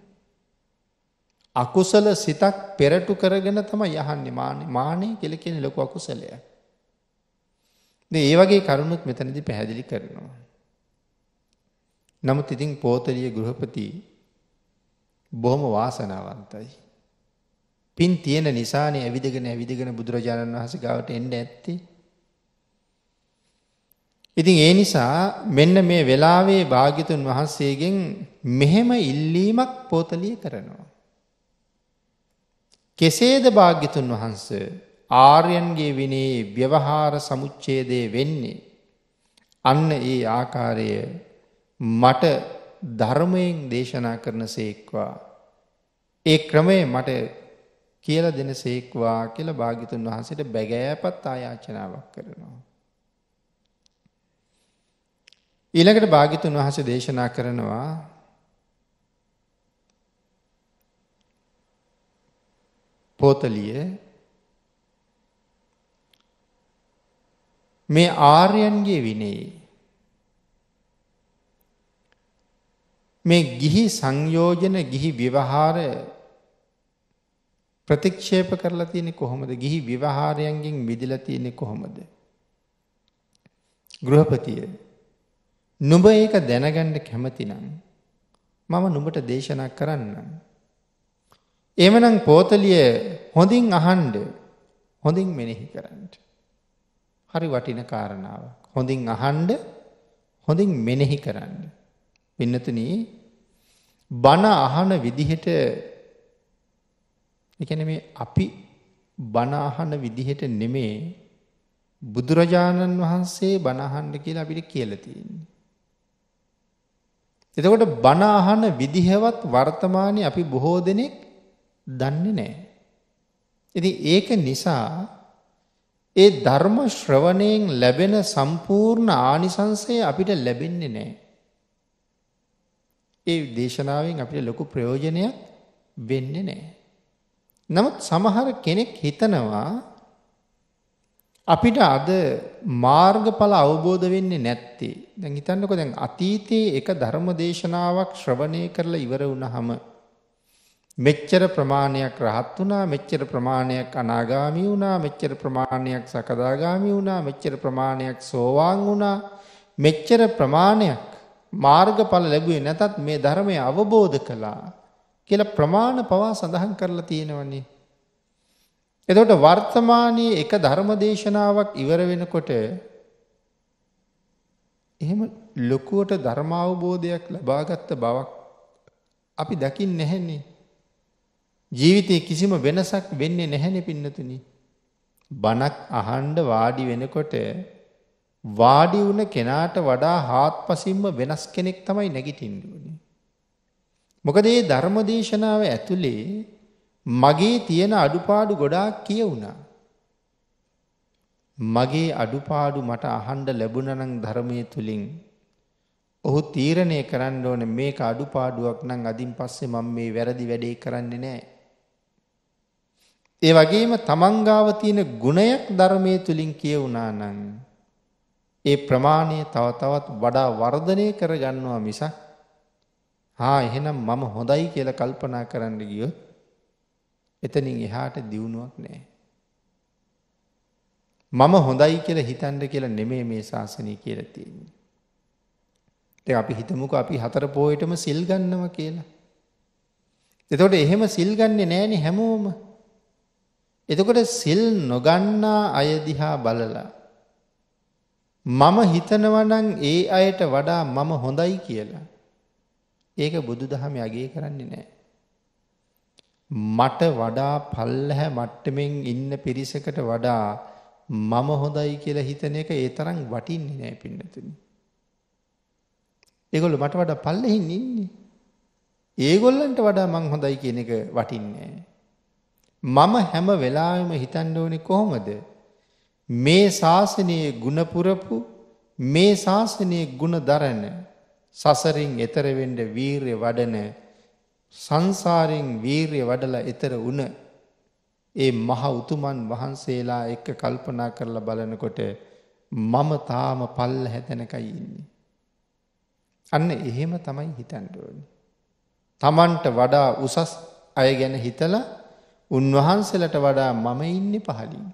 අකුසල සිතක් පෙරටු කරගෙන තමයි යහන්නේ මානේ මානේ කියලා කියන ලොකු අකුසලයක්. ඒ වගේ කරුණුත් මෙතනදී පැහැදිලි කරනවා. නමුත් ඉතින් පෝතලිය ගෘහපති බොහොම වාසනාවන්තයි. පින් තියෙන නිසානේ ඇවිදගෙන ඇවිදගෙන බුදුරජාණන් වහන්සේ ගාවට එන්න ඇත්තේ. ඉතින් ඒ නිසා මෙන්න මේ වෙලාවේ භාග්‍යතුන් වහන්සේගෙන් මෙහෙම ඉල්ලීමක් පෝතලිය කරනවා. කෙසේද භාග්‍යතුන් වහන්ස ආර්යන්ගේ විනේ ව්‍යවහාර සමුච්චේදය වෙන්නේ. අන්න ඒ ආකාරය මට ධර්මයෙන් දේශනා කරන සේක්වා. ඒ ක්‍රමය මට කියල දෙන සේක්වා කියල භාගිතුන් වහන්සට බැගෑපත් ආයාචනාවක් කරනවා. ඊළඟට භාගිතුන් වහස දේශනා කරනවා පෝතලිය මේ ආර්යන්ගේ විනේ මේ ගිහි සංයෝජන ගිහි විවහාර ප්‍රතික්ෂේප කරලා තියෙනෙ කොහොමද? ගිහි විවහාරයන්ගෙන් මිදිලා තියෙනෙ කොහොමද? ගෘහපතිය. නුඹ ඒක දැනගන්න කැමතිනම් මම නුඹට දේශනා කරන්නම් එමනම් පෝතලිය හොඳින් අහන්ඩ හොඳින් මෙනෙහි කරන්න. හරි වටින කාරණාව. හොඳින් අහන්ඩ හොඳින් මෙනෙහි කරන්න. පින්නතුන බණ අහන විදිහට එකන මේ අපි බණහන විදිහට නෙමේ බුදුරජාණන් වහන්සේ බණහන්ඩ කියලා අපිට කියලතින්නේ. එතකොට බණහන විදිහවත් වර්තමානය අපි බොහෝ දෙනෙක් දන්නේ නෑ. ඉති ඒක නිසා ඒ ධර්ම ශ්‍රවණයෙන් ලැබෙන සම්පූර්ණ ආනිසංසය අපිට ලැබෙන්නේ නෑ. ඒ දේශනාවෙන් අපිට ලොකු ප්‍රයෝජනයක් වෙන්න නෑ. නමුත් සමහර කෙනෙක් හිතනවා අපිට අද මාර්ගඵල අවබෝධ වෙන්නේ නැත්තේ. දැන් හිතන්නකො දැන් අතීතයේ එක ධර්ම දේශනාවක් ශ්‍රවණය කරලා ඉවර වුණහම මෙච්චර ප්‍රමාණයක් රහත් වුණා මෙච්චර ප්‍රමාණයක් අනාගාමී වුණා මෙච්චර ප්‍රමාණයක් සකදාගාමී වුණා මෙච්චර ප්‍රමාණයක් සෝවාන් වුණා. මෙච්චර ප්‍රමාණයක් මාර්ගඵල ලැබුවේ නැතත් මේ ධර්මය අවබෝධ කළා කියලා ප්‍රමාණ පවා සඳහන් කරලා තියෙනවනේ. එතකොට වර්තමානයේ එක ධර්ම දේශනාවක් ඉවර වෙනකොට එහෙම ලොකුවට ධර්මාවබෝධයක් ලබාගත්ත බවක් අපි දකිින් නැහැන්නේ. ජීවිතය කිසිම වෙනසක් වෙන්නේ නැහැනෙ පින්නතුනි. බනක් අහන්ඩ වාඩි වෙනකොට වාඩි වුණ කෙනාට වඩා හාත් පසිම්ම වෙනස් කෙනෙක් තමයි නැගිටින්ඩුවනි. මොකද ඒ ධර්මදේශනාව ඇතුළේ මගේ තියෙන අඩුපාඩු ගොඩාක් කියවුණා. මගේ අඩුපාඩු මට අහන්ඩ ලැබුණනං ධර්මය තුළින් ඔහු තීරණය කරන්න ඕන මේක අඩුපාඩුවක් නං අදින් පස්සේ මම මේ වැරදි වැඩේ කරන්නේ නෑ. ඒ වගේම තමන්ගාව තියෙන ගුණයක් ධර්මය තුළින් කියවුණා නං. ඒ ප්‍රමාණය තව තවත් වඩා වර්ධනය කරගන්නවා මිසක් හා එහෙනම් මම හොඳයි කියල කල්පනා කරන්න ගියොත් එතනින් එහාට දියුණුවක් නෑ. මම හොඳයි කියලා හිතන්ඩ කියලා නෙමේ මේ ශාසනය කියල තියෙන්නේ. ඒ අපි හිතමුක අපි හතර පෝයටම සිල් ගන්නව කියලා. එතකොට එහෙම සිල් ගන්නේ නෑනි හැමෝම. එතකොට සිල් නොගන්නා අයදිහා බලලා. මම හිතනවනං ඒ අයට වඩා මම හොඳයි කියලා. ඒක බුදු දහම අගේ කරන්නේ නෑ. මට වඩා පල්ලහැ මට්ටමෙන් ඉන්න පිරිසකට වඩා මම හොඳයි කියලා හිතන එක ඒ තරම් වටින්නේ නෑ පින්නතුනි. ඒගොල්ලෝ මට වඩා පල්ලෙහින් ඉන්නේ. ඒගොල්ලන්ට වඩා මං හොඳයි කියන එක වටින්නේ මම හැම වෙලාවෙම හිතන්න ඕනේ කොහොමද? මේ ශාසනයේ ಗುಣ පුරපු මේ ශාසනයේ ಗುಣ දරන සසරින් එතර වෙන්න වීරිය වඩන සංසාරයෙන් වීරිය වඩලා එතර වුණ ඒ මහ උතුමන් වහන්සේලා එක්ක කල්පනා කරලා බලනකොට මම තාම පල්ල හැතැනකයි ඉන්නේ. අන්න එහෙම තමයි හිතන්ඩ ඕනි. තමන්ට වඩා උසස් අය ගැන හිතලා උන්වහන්සේලට වඩා මම ඉන්න පහලින්.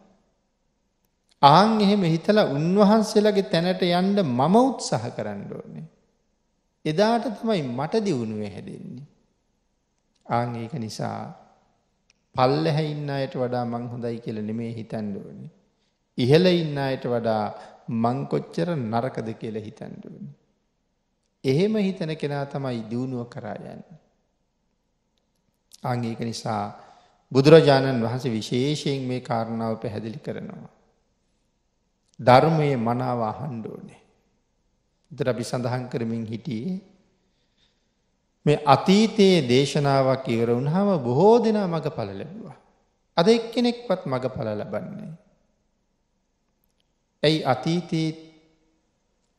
ආං එහෙම හිතලා උන්වහන්සේලගේ තැනට යන්ඩ මම උත්සාහ කරන්න ඕනේ. එදාට තමයි මට දියුණුවේ හැදෙන්නේ. ආං ඒක නිසා පල්ලෙහැ ඉන්න අයට වඩා මං හොඳයි කියල නෙමේ හිතන්ඩුවනි. ඉහල ඉන්න අයට වඩා මංකොච්චර නරකද කියල හිතන්ඩුවනි. එහෙම හිතන කෙනා තමයි දියුණුව කරායන්න. අංගේක නිසා බුදුරජාණන් වහන්සේ විශේෂයෙන් මේ කාරණාව පැහැදිලි කරනවා. ධර්මය මනාව අහන්ඩෝනේ. දර අපි සඳහන් කරමින් හිටියේ මේ අතීතයේ දේශනාවක් ඉවර වුණාම බොහෝ දෙනා මගඵල ලැබුවා. අද එක්කෙනෙක්වත් මගඵල ලබන්නේ. ඇයි අතීතයේ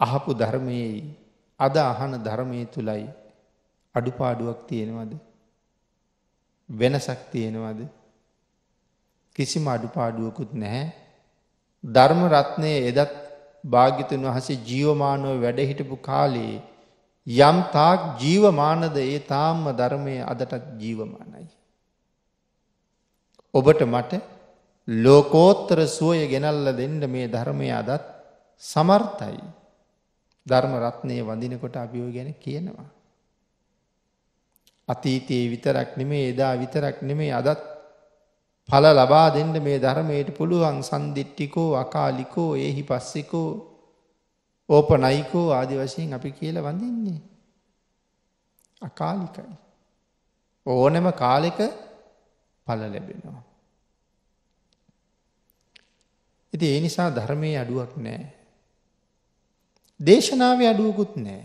අහපු ධර්මයේ අද අහන ධර්මයේ තුලයි අඩුපාඩුවක් තියෙනවද? වෙනසක් තියෙනවද? කිසිම අඩුපාඩුවකුත් නැහැ. ධර්ම රත්නයේ එදත් භාග්‍යතුන් වහන්සේ ජීවමානව වැඩ හිටපු කාලේ යම් තාක් ජීවමානද ඒ තාම්ම ධර්මය අදටත් ජීවමානයි. ඔබට මට ලෝකෝත්තර සුවය ගෙනල්ල දෙන්න මේ ධර්මය අදත් සමර්ථයි. ධර්ම රත්නය වඳිනකොට අපිෝ ගැන කියනවා. අතීතයේ විතරක් නෙමේ එදා විතරක් නෙමේ අදත් පල ලබා දෙන්න මේ ධර්මයට පුළුවන් සන්දිිට්ටිකෝ අකාලිකෝ ඒහි පස්සිකෝ ඕපනයිකෝ ආදි වශයෙන් අපි කියල වඳින්නේ. අකාලිකයි. ඕනම කාලෙක පල ලැබෙනවා. ඉති ඒ නිසා ධර්මය අඩුවක් නෑ. දේශනාව අඩුවකුත් නෑ.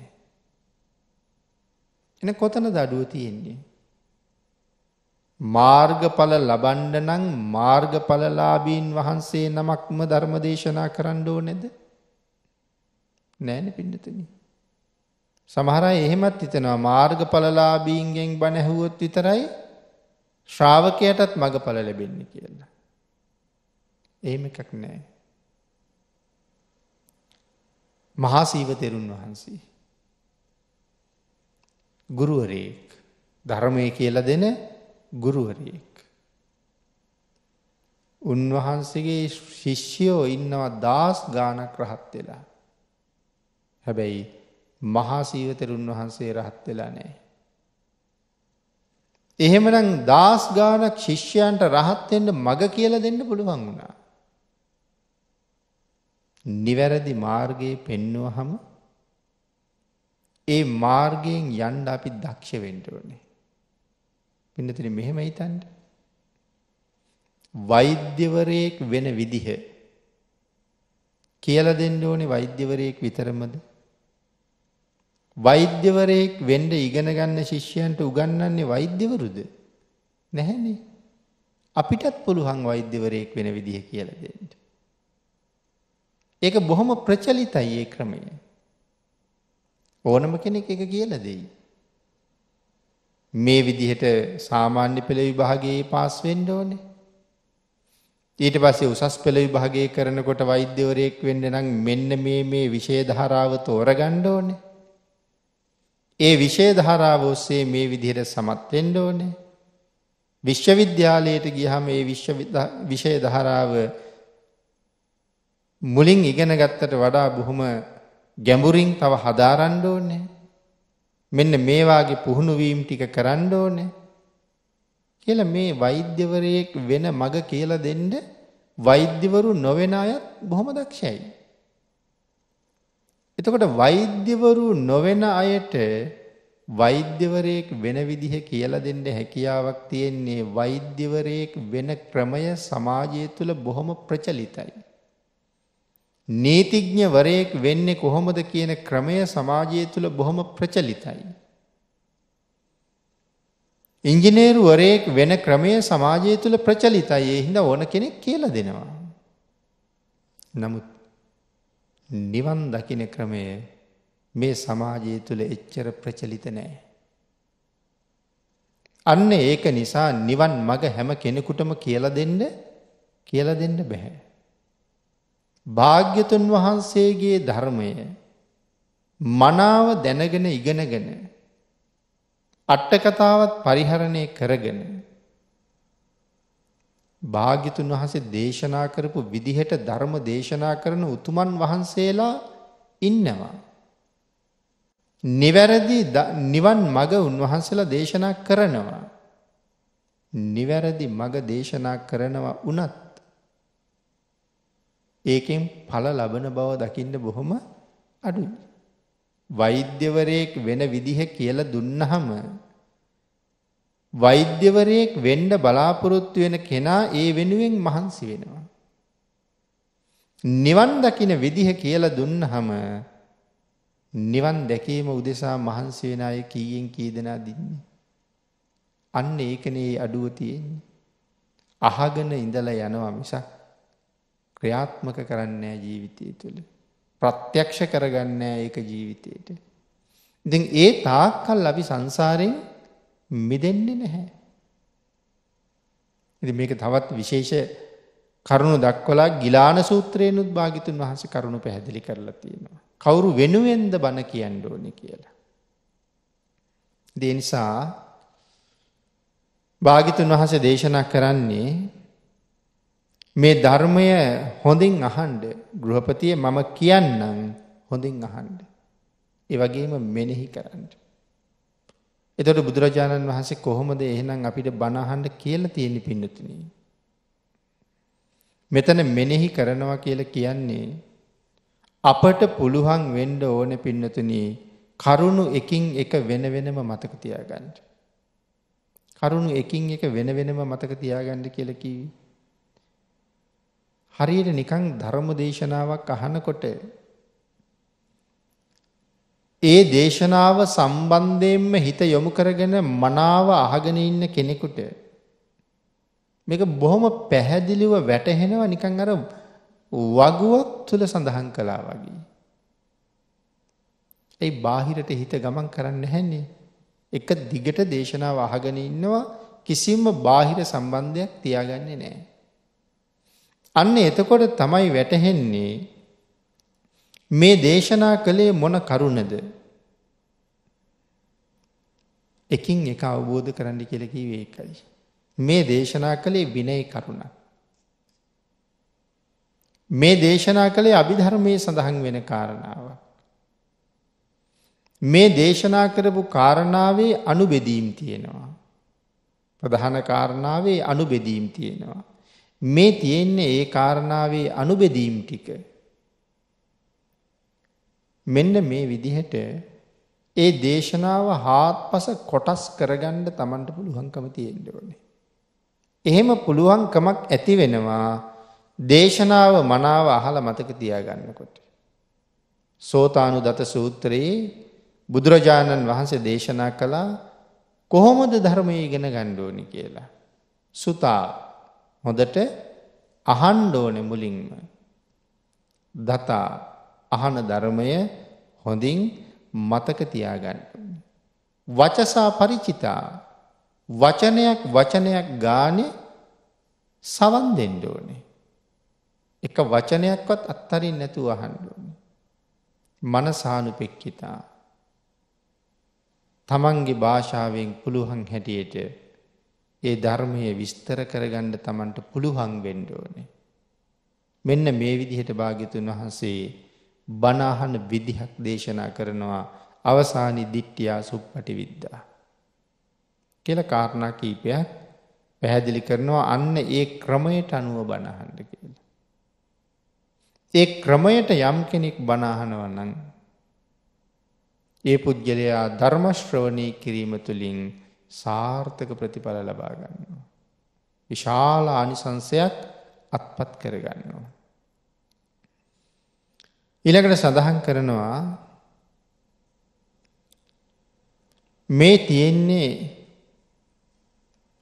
එන කොතන දඩුව තියෙන්නේ. මාර්ගඵල ලබන්ඩ නං මාර්ගඵලලාබීන් වහන්සේ නමක්ම ධර්ම දේශනා කරන්න ඕනෙද නෑන පිඩතන. සමහරයි එහෙමත් හිතනවා මාර්ගඵලලාබීන්ගෙන් බණැහුවොත් විතරයි ශ්‍රාවකයටත් මගඵල ලැබෙන්නේ කියලා. එහෙම එකක් නෑ. මහාසීව තෙරුන් වහන්සේ. ගුරුවරයෙක් ධර්මය කියල දෙන ගුරුවරයෙක්. උන්වහන්සේගේ ශිෂ්‍යයෝ ඉන්නවා දස් ගානක් රහත් වෙලා. හැබැයි මහාසීවතරුන් වහන්සේ රහත් වෙලා නෑ. එහෙමනම් දස් ගානක් ශිෂ්‍යයන්ට රහත්වෙන්ට මග කියල දෙන්න පුළුවන් වුණා. නිවැරදි මාර්ගයේ පෙන්නුවහම ඒ මාර්ගයෙන් යන්ඩ අපි දක්ෂ වෙන්ටෝනේ. පින්නතින මෙහෙම හිතන්ට. වෛද්‍යවරයෙක් වෙන විදිහ කියල දෙන්න ඕනේ වෛද්‍යවරයෙක් විතරමද. වෛද්‍යවරයෙක් වෙන්ඩ ඉගෙන ගන්න ශිෂ්‍යයන්ට උගන්නන්නේ වෛද්‍යවරුද නැහැනේ. අපිටත් පුළුවන් වෛද්‍යවරයෙක් වෙන විදිහ කියල දෙන්නට. ඒක බොහොම ප්‍රචලිතයි ඒ ක්‍රමය. ඕනම කෙනෙක් එක කියල දෙයි. මේ විදිහට සාමාන්‍ය පෙළ විභාගයේ පාස් වෙන්න ඕනේ. ඊට පස්සේ උසස් පෙළ විභාගය කරනකොට වෛද්‍යවරයෙක් වෙන්න නම් මෙන්න මේ මේ විෂය ධාරාව තෝරගන්න ඕනේ. ඒ විෂය ධාරාව ඔස්සේ මේ විදිහට සමත් වෙන්න ඕනේ. විශ්වවිද්‍යාලයට ගියහම මේ විෂය ධාරාව මුලින් ඉගෙන ගත්තට වඩා බොහොම ගැඹුරින් තව හදාරන්න ඕනේ. මෙන්න මේවාගේ පුහුණුවීම් ටික කරන්න ඕනේ. කියලා මේ වෛද්‍යවරයෙක් වෙන මග කියලා දෙන්න වෛද්‍යවරු නොවන අයත් බොහොම දක්ෂයි. එතකොට වෛද්‍යවරු නොවන අයට වෛද්‍යවරයෙක් වෙන විදිහ කියලා දෙන්න හැකියාවක් තියෙන්නේ වෛද්‍යවරයෙක් වෙන ක්‍රමය සමාජය තුළ බොහොම ප්‍රචලිතයි. නීතිඥවරයෙක් වෙන්නේ කොහොමද කියන ක්‍රමය සමාජය තුළ බොහොම ප්‍රචලිතයි. ඉංජිනේරුවරයෙක් වෙන ක්‍රමය සමාජය තුළ ප්‍රචලිතයි ඒ හින්දා ඕන කෙනෙක් කියලා දෙනවා. නමුත් නිවන් දකින ක්‍රමය මේ සමාජය තුළ එච්චර ප්‍රචලිත නෑ. අන්න ඒක නිසා නිවන් මග හැම කෙනෙකුටම කියල දෙන්න කියල දෙන්න බැහැ. භාග්‍යතුන් වහන්සේගේ ධර්මය මනාව දැනගෙන ඉගෙනගෙන අට්ටකතාවත් පරිහරණය කරගෙන භාග්‍යතුන් වහන්සේ දේශනා කරපු විදිහට ධර්ම දේශනා කරන උතුමන් වහන්සේලා ඉන්නවා. නිවැරදි නිවන් මග උන්වහන්සේලා දේශනා කරනවා. නිවැරදි මග දේශනා කරනවා වනත් ඒකෙන් ඵල ලබන බව දකින්න බොහොම අඩුයි. වෛද්‍යවරයෙක් වෙන විදිහ කියලා දුන්නහම වෛද්‍යවරයෙක් වෙන්න බලාපොරොත්තු වෙන කෙනා ඒ වෙනුවෙන් මහන්සි වෙනවා. නිවන් දකින විදිහ කියලා දුන්නහම නිවන් දැකීම උදෙසා මහන්සි වෙන අය කීයෙන් කී දෙනා දින්නේ. අන්න ඒකනේ අඩුව තියෙන්නේ. අහගෙන ඉඳලා යනවා මිසක් ක්‍රියාත්මක කරන්නේ ජීවිතය තුළ. ප්‍රත්‍යක්ෂ කරගන්නේ ඒක ජීවිතයට. ඉතින් ඒ තාක්කල් අපි සංසාරයෙන් මිදෙන්නේ නැහැ. ඉතින් මේක තවත් විශේෂ කරුණු දක්වලා ගිලාන සූත්‍රයෙන්ුත් භාග්‍යතුන් වහන්සේ කරුණු පැහැදිලි කරලා තියෙනවා. කවුරු වෙනුවෙන්ද බණ කියන්න ඕනේ කියලා. ඒ නිසා භාග්‍යතුන් වහන්සේ දේශනා කරන්නේ මේ ධර්මය හොඳින් අහන්න ගෘහපතිය මම කියන්නම් හොඳින් අහන්න. ඒ වගේම මෙනෙහි කරන්න. එතකොට බුදුරජාණන් වහන්සේ කොහොමද එහෙනම් අපිට බණ අහන්න කියලා තියෙන්නේ පින්නතුනි? මෙතන මෙනෙහි කරනවා කියලා කියන්නේ අපට පුළුවන් වෙන්න ඕනේ පින්නතුනි කරුණු එකින් එක වෙන වෙනම මතක තියාගන්න. කරුණු එකින් එක වෙන වෙනම මතක තියාගන්න කියලා කිව්වේ. හරියට නිකන් ධර්ම දේශනාවක් අහනකොට ඒ දේශනාව සම්බන්ධයෙන්ම හිත යොමු කරගෙන මනාව අහගෙන ඉන්න කෙනෙකුට මේක බොහොම පැහැදිලිව වැටහෙනවා නිකන් අර වගුවක් තුල සඳහන් කළා වගේ. ඒ බාහිරට හිත ගමන් කරන්න නැහැනේ. එක දිගට දේශනාව අහගෙන ඉන්නවා කිසිම බාහිර සම්බන්ධයක් තියාගන්නේ නැහැ. අන්න එතකොට තමයි වැටහෙන්නේ මේ දේශනා කළේ මොන කරුණද? එකින් එක අවබෝධ කරන්න කියලා කිව්වේ ඒකයි. මේ දේශනා කළේ විනය කරුණක්. මේ දේශනා කළේ අභිධර්මයේ සඳහන් වෙන කාරණාවක්. මේ දේශනා කරපු කාරණාවේ අනුබෙදීම් තියෙනවා. ප්‍රධාන කාරණාවේ අනුබෙදීම් තියෙනවා. මේ තියෙන්නේ ඒ කාරණාවේ අනුබෙදීම් ටික. මෙන්න මේ විදිහට ඒ දේශනාව හාත්පස කොටස් කරගන්න Tamanට පුළුවන්කම තියෙන්න ඕනේ. එහෙම පුළුවන්කමක් ඇති වෙනවා දේශනාව මනාව අහලා මතක තියාගන්නකොට. සෝතානුදත සූත්‍රයේ බුදුරජාණන් වහන්සේ දේශනා කළා කොහොමද ධර්මය ඉගෙන ගන්න ඕනි කියලා. සුතා හොඳට අහන්න ඕනේ මුලින්ම. දතා අහන ධර්මය හොඳින් මතක තියාගන්න. වචසා පරිචිතා වචනයක් වචනයක් ගානේ සවන් දෙන්න ඕනේ. එක වචනයක්වත් අත්තරින් නැතුව අහන්න ඕනේ. මනසානුපෙක්කිතා තමන්ගේ භාෂාවෙන් පුළුවන් හැටියට ඒ ධර්මය විස්තර කරගන්න තමන්ට පුළුවන් වෙන්න ඕනේ. මෙන්න මේ විදිහට භාග්‍යතුන් වහන්සේ බණහන විදිහක් දේශනා කරනවා අවසානි දිට්ඨියා සුප්පටි විද්දා. කියලා කාරණා කීපයක් පැහැදිලි කරනවා අන්න ඒ ක්‍රමයට අනුව බණහන්න කියලා. ඒ ක්‍රමයට යම් කෙනෙක් බණහනවා නම් ඒ පුද්ගලයා ධර්ම ශ්‍රවණී කිරීම තුළින් සාර්ථක ප්‍රතිඵල ලබා ගන්නවා. විශාල ආනිසංසයක් අත්පත් කරගන්නවා. ඊළඟට සඳහන් කරනවා මේ තියෙන්නේ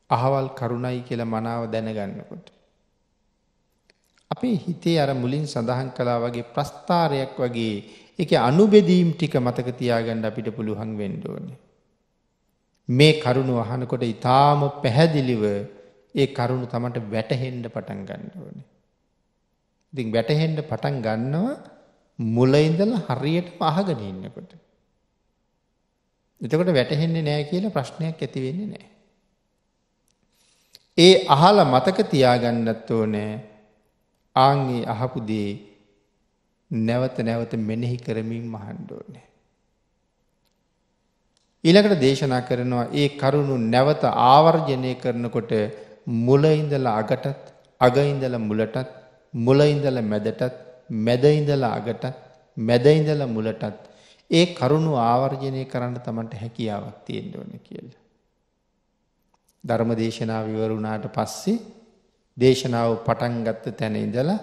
අහවල් කරුණයි කියලා මනාව දැනගන්නකොට. අපේ හිතේ අර මුලින් සඳහන් කළා වගේ ප්‍රස්ථාරයක් වගේ එක අනුබෙදීම් ටික මතක තියාගන්න අපිට පුළුවන් වෙන්න ඕනේ. මේ කරුණු අහනකොට ඊටාම පැහැදිලිව ඒ කරුණු තමන්ට වැටහෙන්න පටන් ගන්න ඕනේ. ඉතින් වැටහෙන්න පටන් ගන්නවා මුල ඉඳලා හරියටම අහගෙන ඉන්නකොට. එතකොට වැටහෙන්නේ නැහැ කියලා ප්‍රශ්නයක් ඇති වෙන්නේ නැහැ. ඒ අහලා මතක තියාගන්නත් ඕනේ ආන්ගේ අහපු දේ නැවත නැවත මෙනෙහි කරමින් මහන්න ඕනේ. ඊළඟට දේශනා කරනවා ඒ කරුණු නැවත ආවර්ජනය කරනකොට මුල ඉඳලා අගටත් අග ඉඳලා මුලටත් මුල ඉඳලා මැදටත් මැද ඉඳලා අගටත් මැද ඉඳලා මුලටත් ඒ කරුණු ආවර්ජනය කරන්න Tamanට හැකියාවක් තියෙන්න ඕනේ කියලා. ධර්ම දේශනාව ඉවර වුණාට පස්සේ දේශනාව පටන් ගත්ත තැන ඉඳලා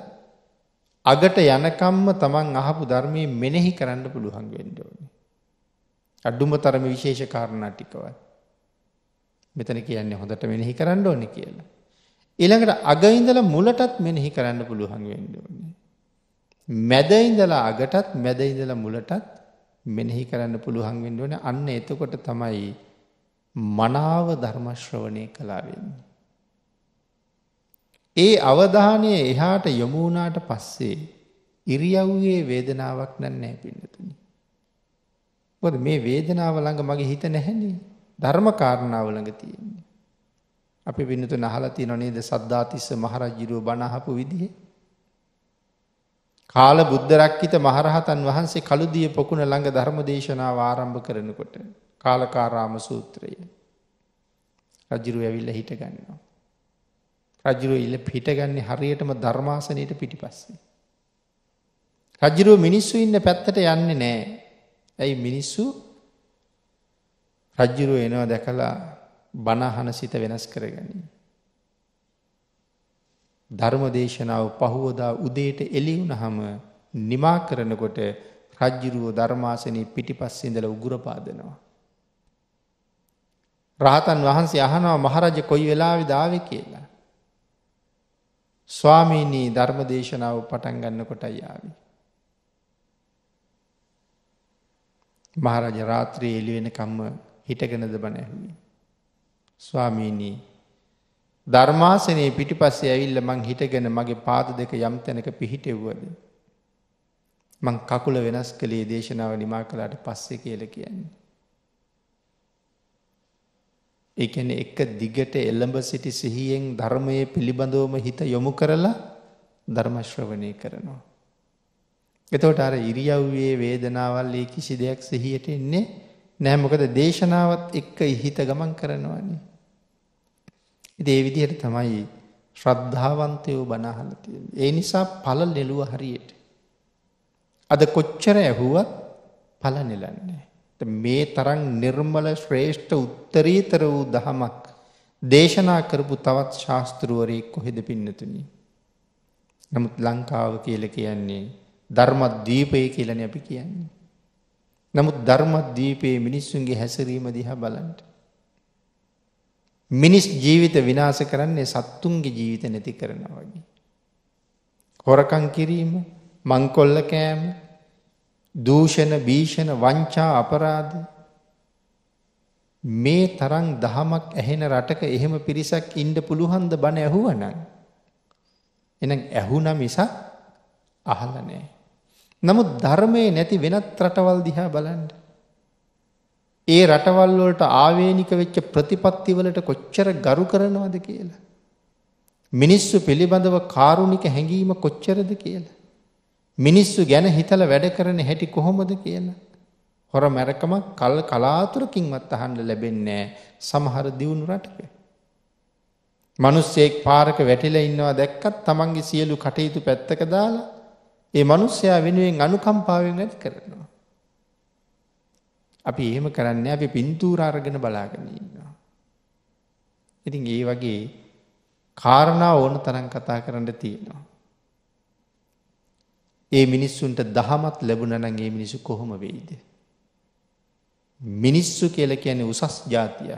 අගට යනකම්ම තමන් අහපු ධර්මය මෙනෙහි කරන්න පුළුවන් වෙන්න ඕනේ. අඩුම තරම විශේෂ කාරණා ටිකවත්. මෙතන කියන්නේ හොඳට මෙනෙහි කරන්න ඕනේ කියලා. ඊළඟට අග ඉඳලා මුලටත් මෙනෙහි කරන්න පුළුවන් වෙන්න ඕනේ. මැද ඉඳලා අගටත් මැද ඉඳලා මුලටත් මෙනෙහි කරන්න පුළුවන් වෙන්න ඕනේ. අන්න එතකොට තමයි මනාව ධර්ම ශ්‍රවණය කළා වෙන්නේ. ඒ අවධානය එහාට යොමු වුණාට පස්සේ ඉරියව්වේ වේදනාවක් නැහැ පින්නතුනි. මොකද මේ වේදනාව ළඟ මගේ හිත නැහැනේ. ධර්ම කාරණාව ළඟ තියෙන්නේ. අපි පින්නතුන අහලා තියෙනව නේද සද්දාතිස්ස මහරජුරුව බණ අහපු විදිහ? කාල බුද්ධ රක්කිත මහරහතන් වහන්සේ කළුදිය පොකුණ ළඟ ධර්ම දේශනාව ආරම්භ කරනකොට කාලකාරාම සූත්‍රය රජුරුව ඇවිල්ලා හිට ගන්නවා. රජුරුව ඉල්ල පිටගන්නේ හරියටම ධර්මාසනයට පිටිපස්සේ. රජුරුව මිනිස්සු ඉන්න පැත්තට යන්නේ නෑ. ඇයි මිනිස්සු රජ්ජුරුව එනවා දැකලා බණහන සිත වෙනස් කරගනී. ධර්ම දේශනාව පහුවදා උදේට එලිවුණ හම නිමා කරනකොට රජ්ජුරුව ධර්මාසනී පිටිපස්සිඳල උගුරපාදනවා. රහතන් වහන්සේ අහනවා මහරජ කොයි වෙලාවි දාව කියලා. ස්වාමීනී ධර්ම දේශනාව පටන් ගන්න කොට යාවි. මහරජ රාත්‍රයේ එලිවෙන කම්ම හිටගෙනද බණ ඇහුවේ. ස්වාමීනී ධර්මාසනයේ පිටිපස්සේ ඇවිල්ල මං හිටගෙන මගේ පාද දෙක යම් තැනක පිහිටෙව්වද. මං කකුල වෙනස් කළේ දේශනාව නිමා කලාට පස්සෙ කියල කියන්නේ. එකන එක දිගට එල්ළඹ සිටි සිහියෙන් ධර්මය පිළිබඳවම හිත යොමු කරලා ධර්මශ්‍රවනය කරනවා. එතවට අර ඉරියව්වේ වේදනාවල් ඒ කිසි දෙයක් සිහියට එන්නේ නෑමොකද දේශනාවත් එක්ක ඉහිත ගමන් කරනවානේ. ඉදේ විදිහට තමයි ශ්‍රද්ධාවන්තයෝ බනහලතිය. ඒ නිසා පල නෙළුව හරියට. අද කොච්චර ඇහුවත් පල නෙලන්නේ. මේ තරන් නිර්මල ශ්‍රේෂ්ඨ උත්තරීතර වූ දහමක් දේශනා කරපු තවත් ශාස්තෘුවරයෙක් කොහෙද පින්නතුනි. නමුත් ලංකාව කියල කියන්නේ ධර්මද්දීපය කියලන අපි කියන්නේ. නමුත් ධර්මද්දීපයේ මිනිස්සුන්ගේ හැසිරීම දිහා බලන්ට. මිනිස් ජීවිත විනාස කරන්නේ සත්තුන්ගේ ජීවිත නැති කරන වගේ. හොරකං කිරීම මංකොල්ල කෑම දූෂණ භීෂණ වංචා අපරාධ මේ තරං දහමක් ඇහෙන රටක එහෙම පිරිසක් ඉන්ඩ පුළුහන්ද බණ ඇහුවනන්. එන ඇහුන මිසක් අහලනෑ. නමුත් ධර්මය නැති වෙනත් රටවල් දිහා බලන්ඩ. ඒ රටවල්වලට ආවේනික වෙච්ච ප්‍රතිපත්තිවලට කොච්චර ගරු කරනවද කියලා. මිනිස්සු පිළිබඳව කාරුණික හැඟීම කොච්චරද කියලා. මිනිස්සු ගැන හිතල වැඩ කරන හැටි කොහොමද කියලා. හොර මැරකමක් කල් කලාතුරකින්වත් අහන්ඩ ලැබෙන්නේ සමහර දියුණු රටක. මනුස්සෙක් පාරක වැටිල ඉන්නවා දැක්කත් තමන්ගේ සියලු කටයුතු පැත්තක දාලා ඒ මනුස්සයා වෙනුවෙන් අනුකම්පාවෙන් නැති කරනවා. අපි එහෙම කරන්න අපි පින්තූරාරගෙන බලාගෙන ඉන්නවා. ඉතින් ඒ වගේ කාරණා ඕන තරන් කතා කරන්න තියෙනවා. ඒ මිනිස්සුන්ට දහමත් ලැබුණනන් ඒ මිනිසු කොහොම වෙයිද. මිනිස්සු කියල කියන උසස් ජාතිය.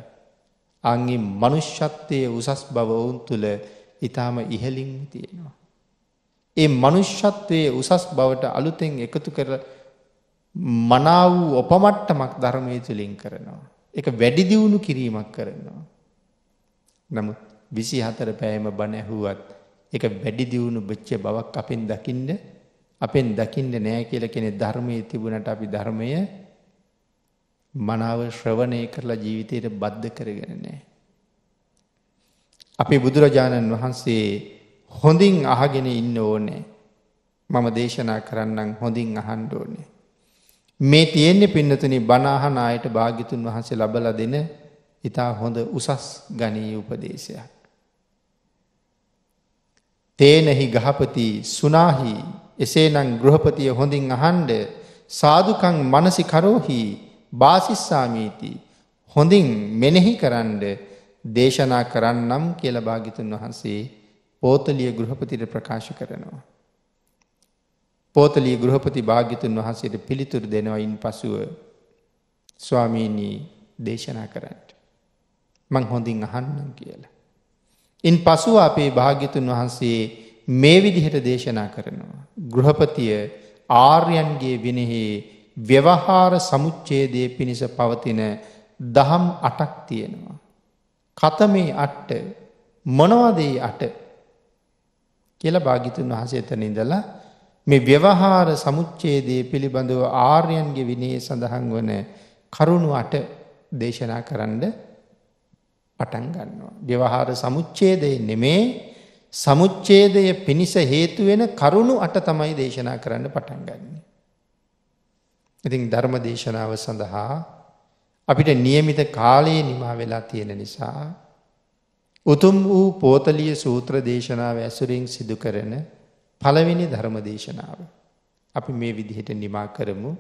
අන්ගේ මනුෂ්‍යත්වය උසස් බව ඔවුන් තුළ ඉතාම ඉහලින් තියෙනවා. ඒ මනුෂ්‍යත්වයේ උසස් බවට අලුතෙන් එකතු කර මනා වූ ඔපමට්ටමක් ධර්මය තුළින් කරනවා. එක වැඩි දියුණු කිරීමක් කරනවා. නමුත් විසි හතර පෑම බණැහුවත් එක වැඩි දියුණු බච්ච බවක් අපෙන් දකිින්ඩ අපෙන් දකිින්ට නෑ කියල කෙනෙ ධර්මය තිබුණට අපි ධර්මය මනාව ශ්‍රවණය කරලා ජීවිතයට බද්ධ කරගෙන නෑ. අපි බුදුරජාණන් වහන්සේ හොඳින් අහගෙන ඉන්න ඕනේ මම දේශනා කරන්නම් හොඳින් අහන්ඩ ඕනේ. මේ තියෙන්නේ පින්නතුනි බනාහන අයට භාගිතුන් වහන්සේ ලබල දෙන ඉතා හොඳ උසස් ගනී උපදේශයක්. තේනෙහි ගහපති සුනාහි එසේනං ගෘහපතිය හොඳින් අහන්ඩ සාදුකං මනසි කරෝහි බාසිස්සාමීති හොඳින් මෙනෙහි කරන්ඩ දේශනා කරන්නම් කියල භාගිතුන් වහන්සේ පෝතලිය ගෘහපතිට ප්‍රකාශ කරනවා. පෝතලී ගෘහපති භාගිතුන් වහන්සේට පිළිතුරු දෙනවයින් පසුව ස්වාමීණී දේශනා කරන්නට. මං හොඳින් අහන්නම් කියලා. ඉන් පසුව අපේ භාග්‍යතුන් වහන්සේ මේ විදිහට දේශනා කරනවා. ගෘහපතිය ආර්යන්ගේ විනෙහි ව්‍යවහාර සමුච්චේදය පිණිස පවතින දහම් අටක් තියෙනවා. කතමේ අට්ට මොනවදේ අට කියල භාගිතුන් වහස එතන ඉඳලා මේ ව්‍යවහාර සමුච්චේදය පිළිබඳව ආර්යන්ගේ විනේ සඳහන් වන කරුණු අට දේශනා කරන්න පටන් ගන්නවා. ව්‍යවහාර සමුච්චේදය නෙමේ සමුච්චේදය පිණිස හේතුවෙන කරුණු අට තමයි දේශනා කරන්න පටන් ගන්නේ. ඉතින් ධර්ම දේශනාව සඳහා අපිට නියමිත කාලයේ නිමා වෙලා තියෙන නිසා උතුම් වූ පෝතලිය සූත්‍ර දේශනාව ඇසුරින් සිදු කරන පළවෙනි ධර්ම දේශනාව. අපි මේ විදිහට නිමා කරමු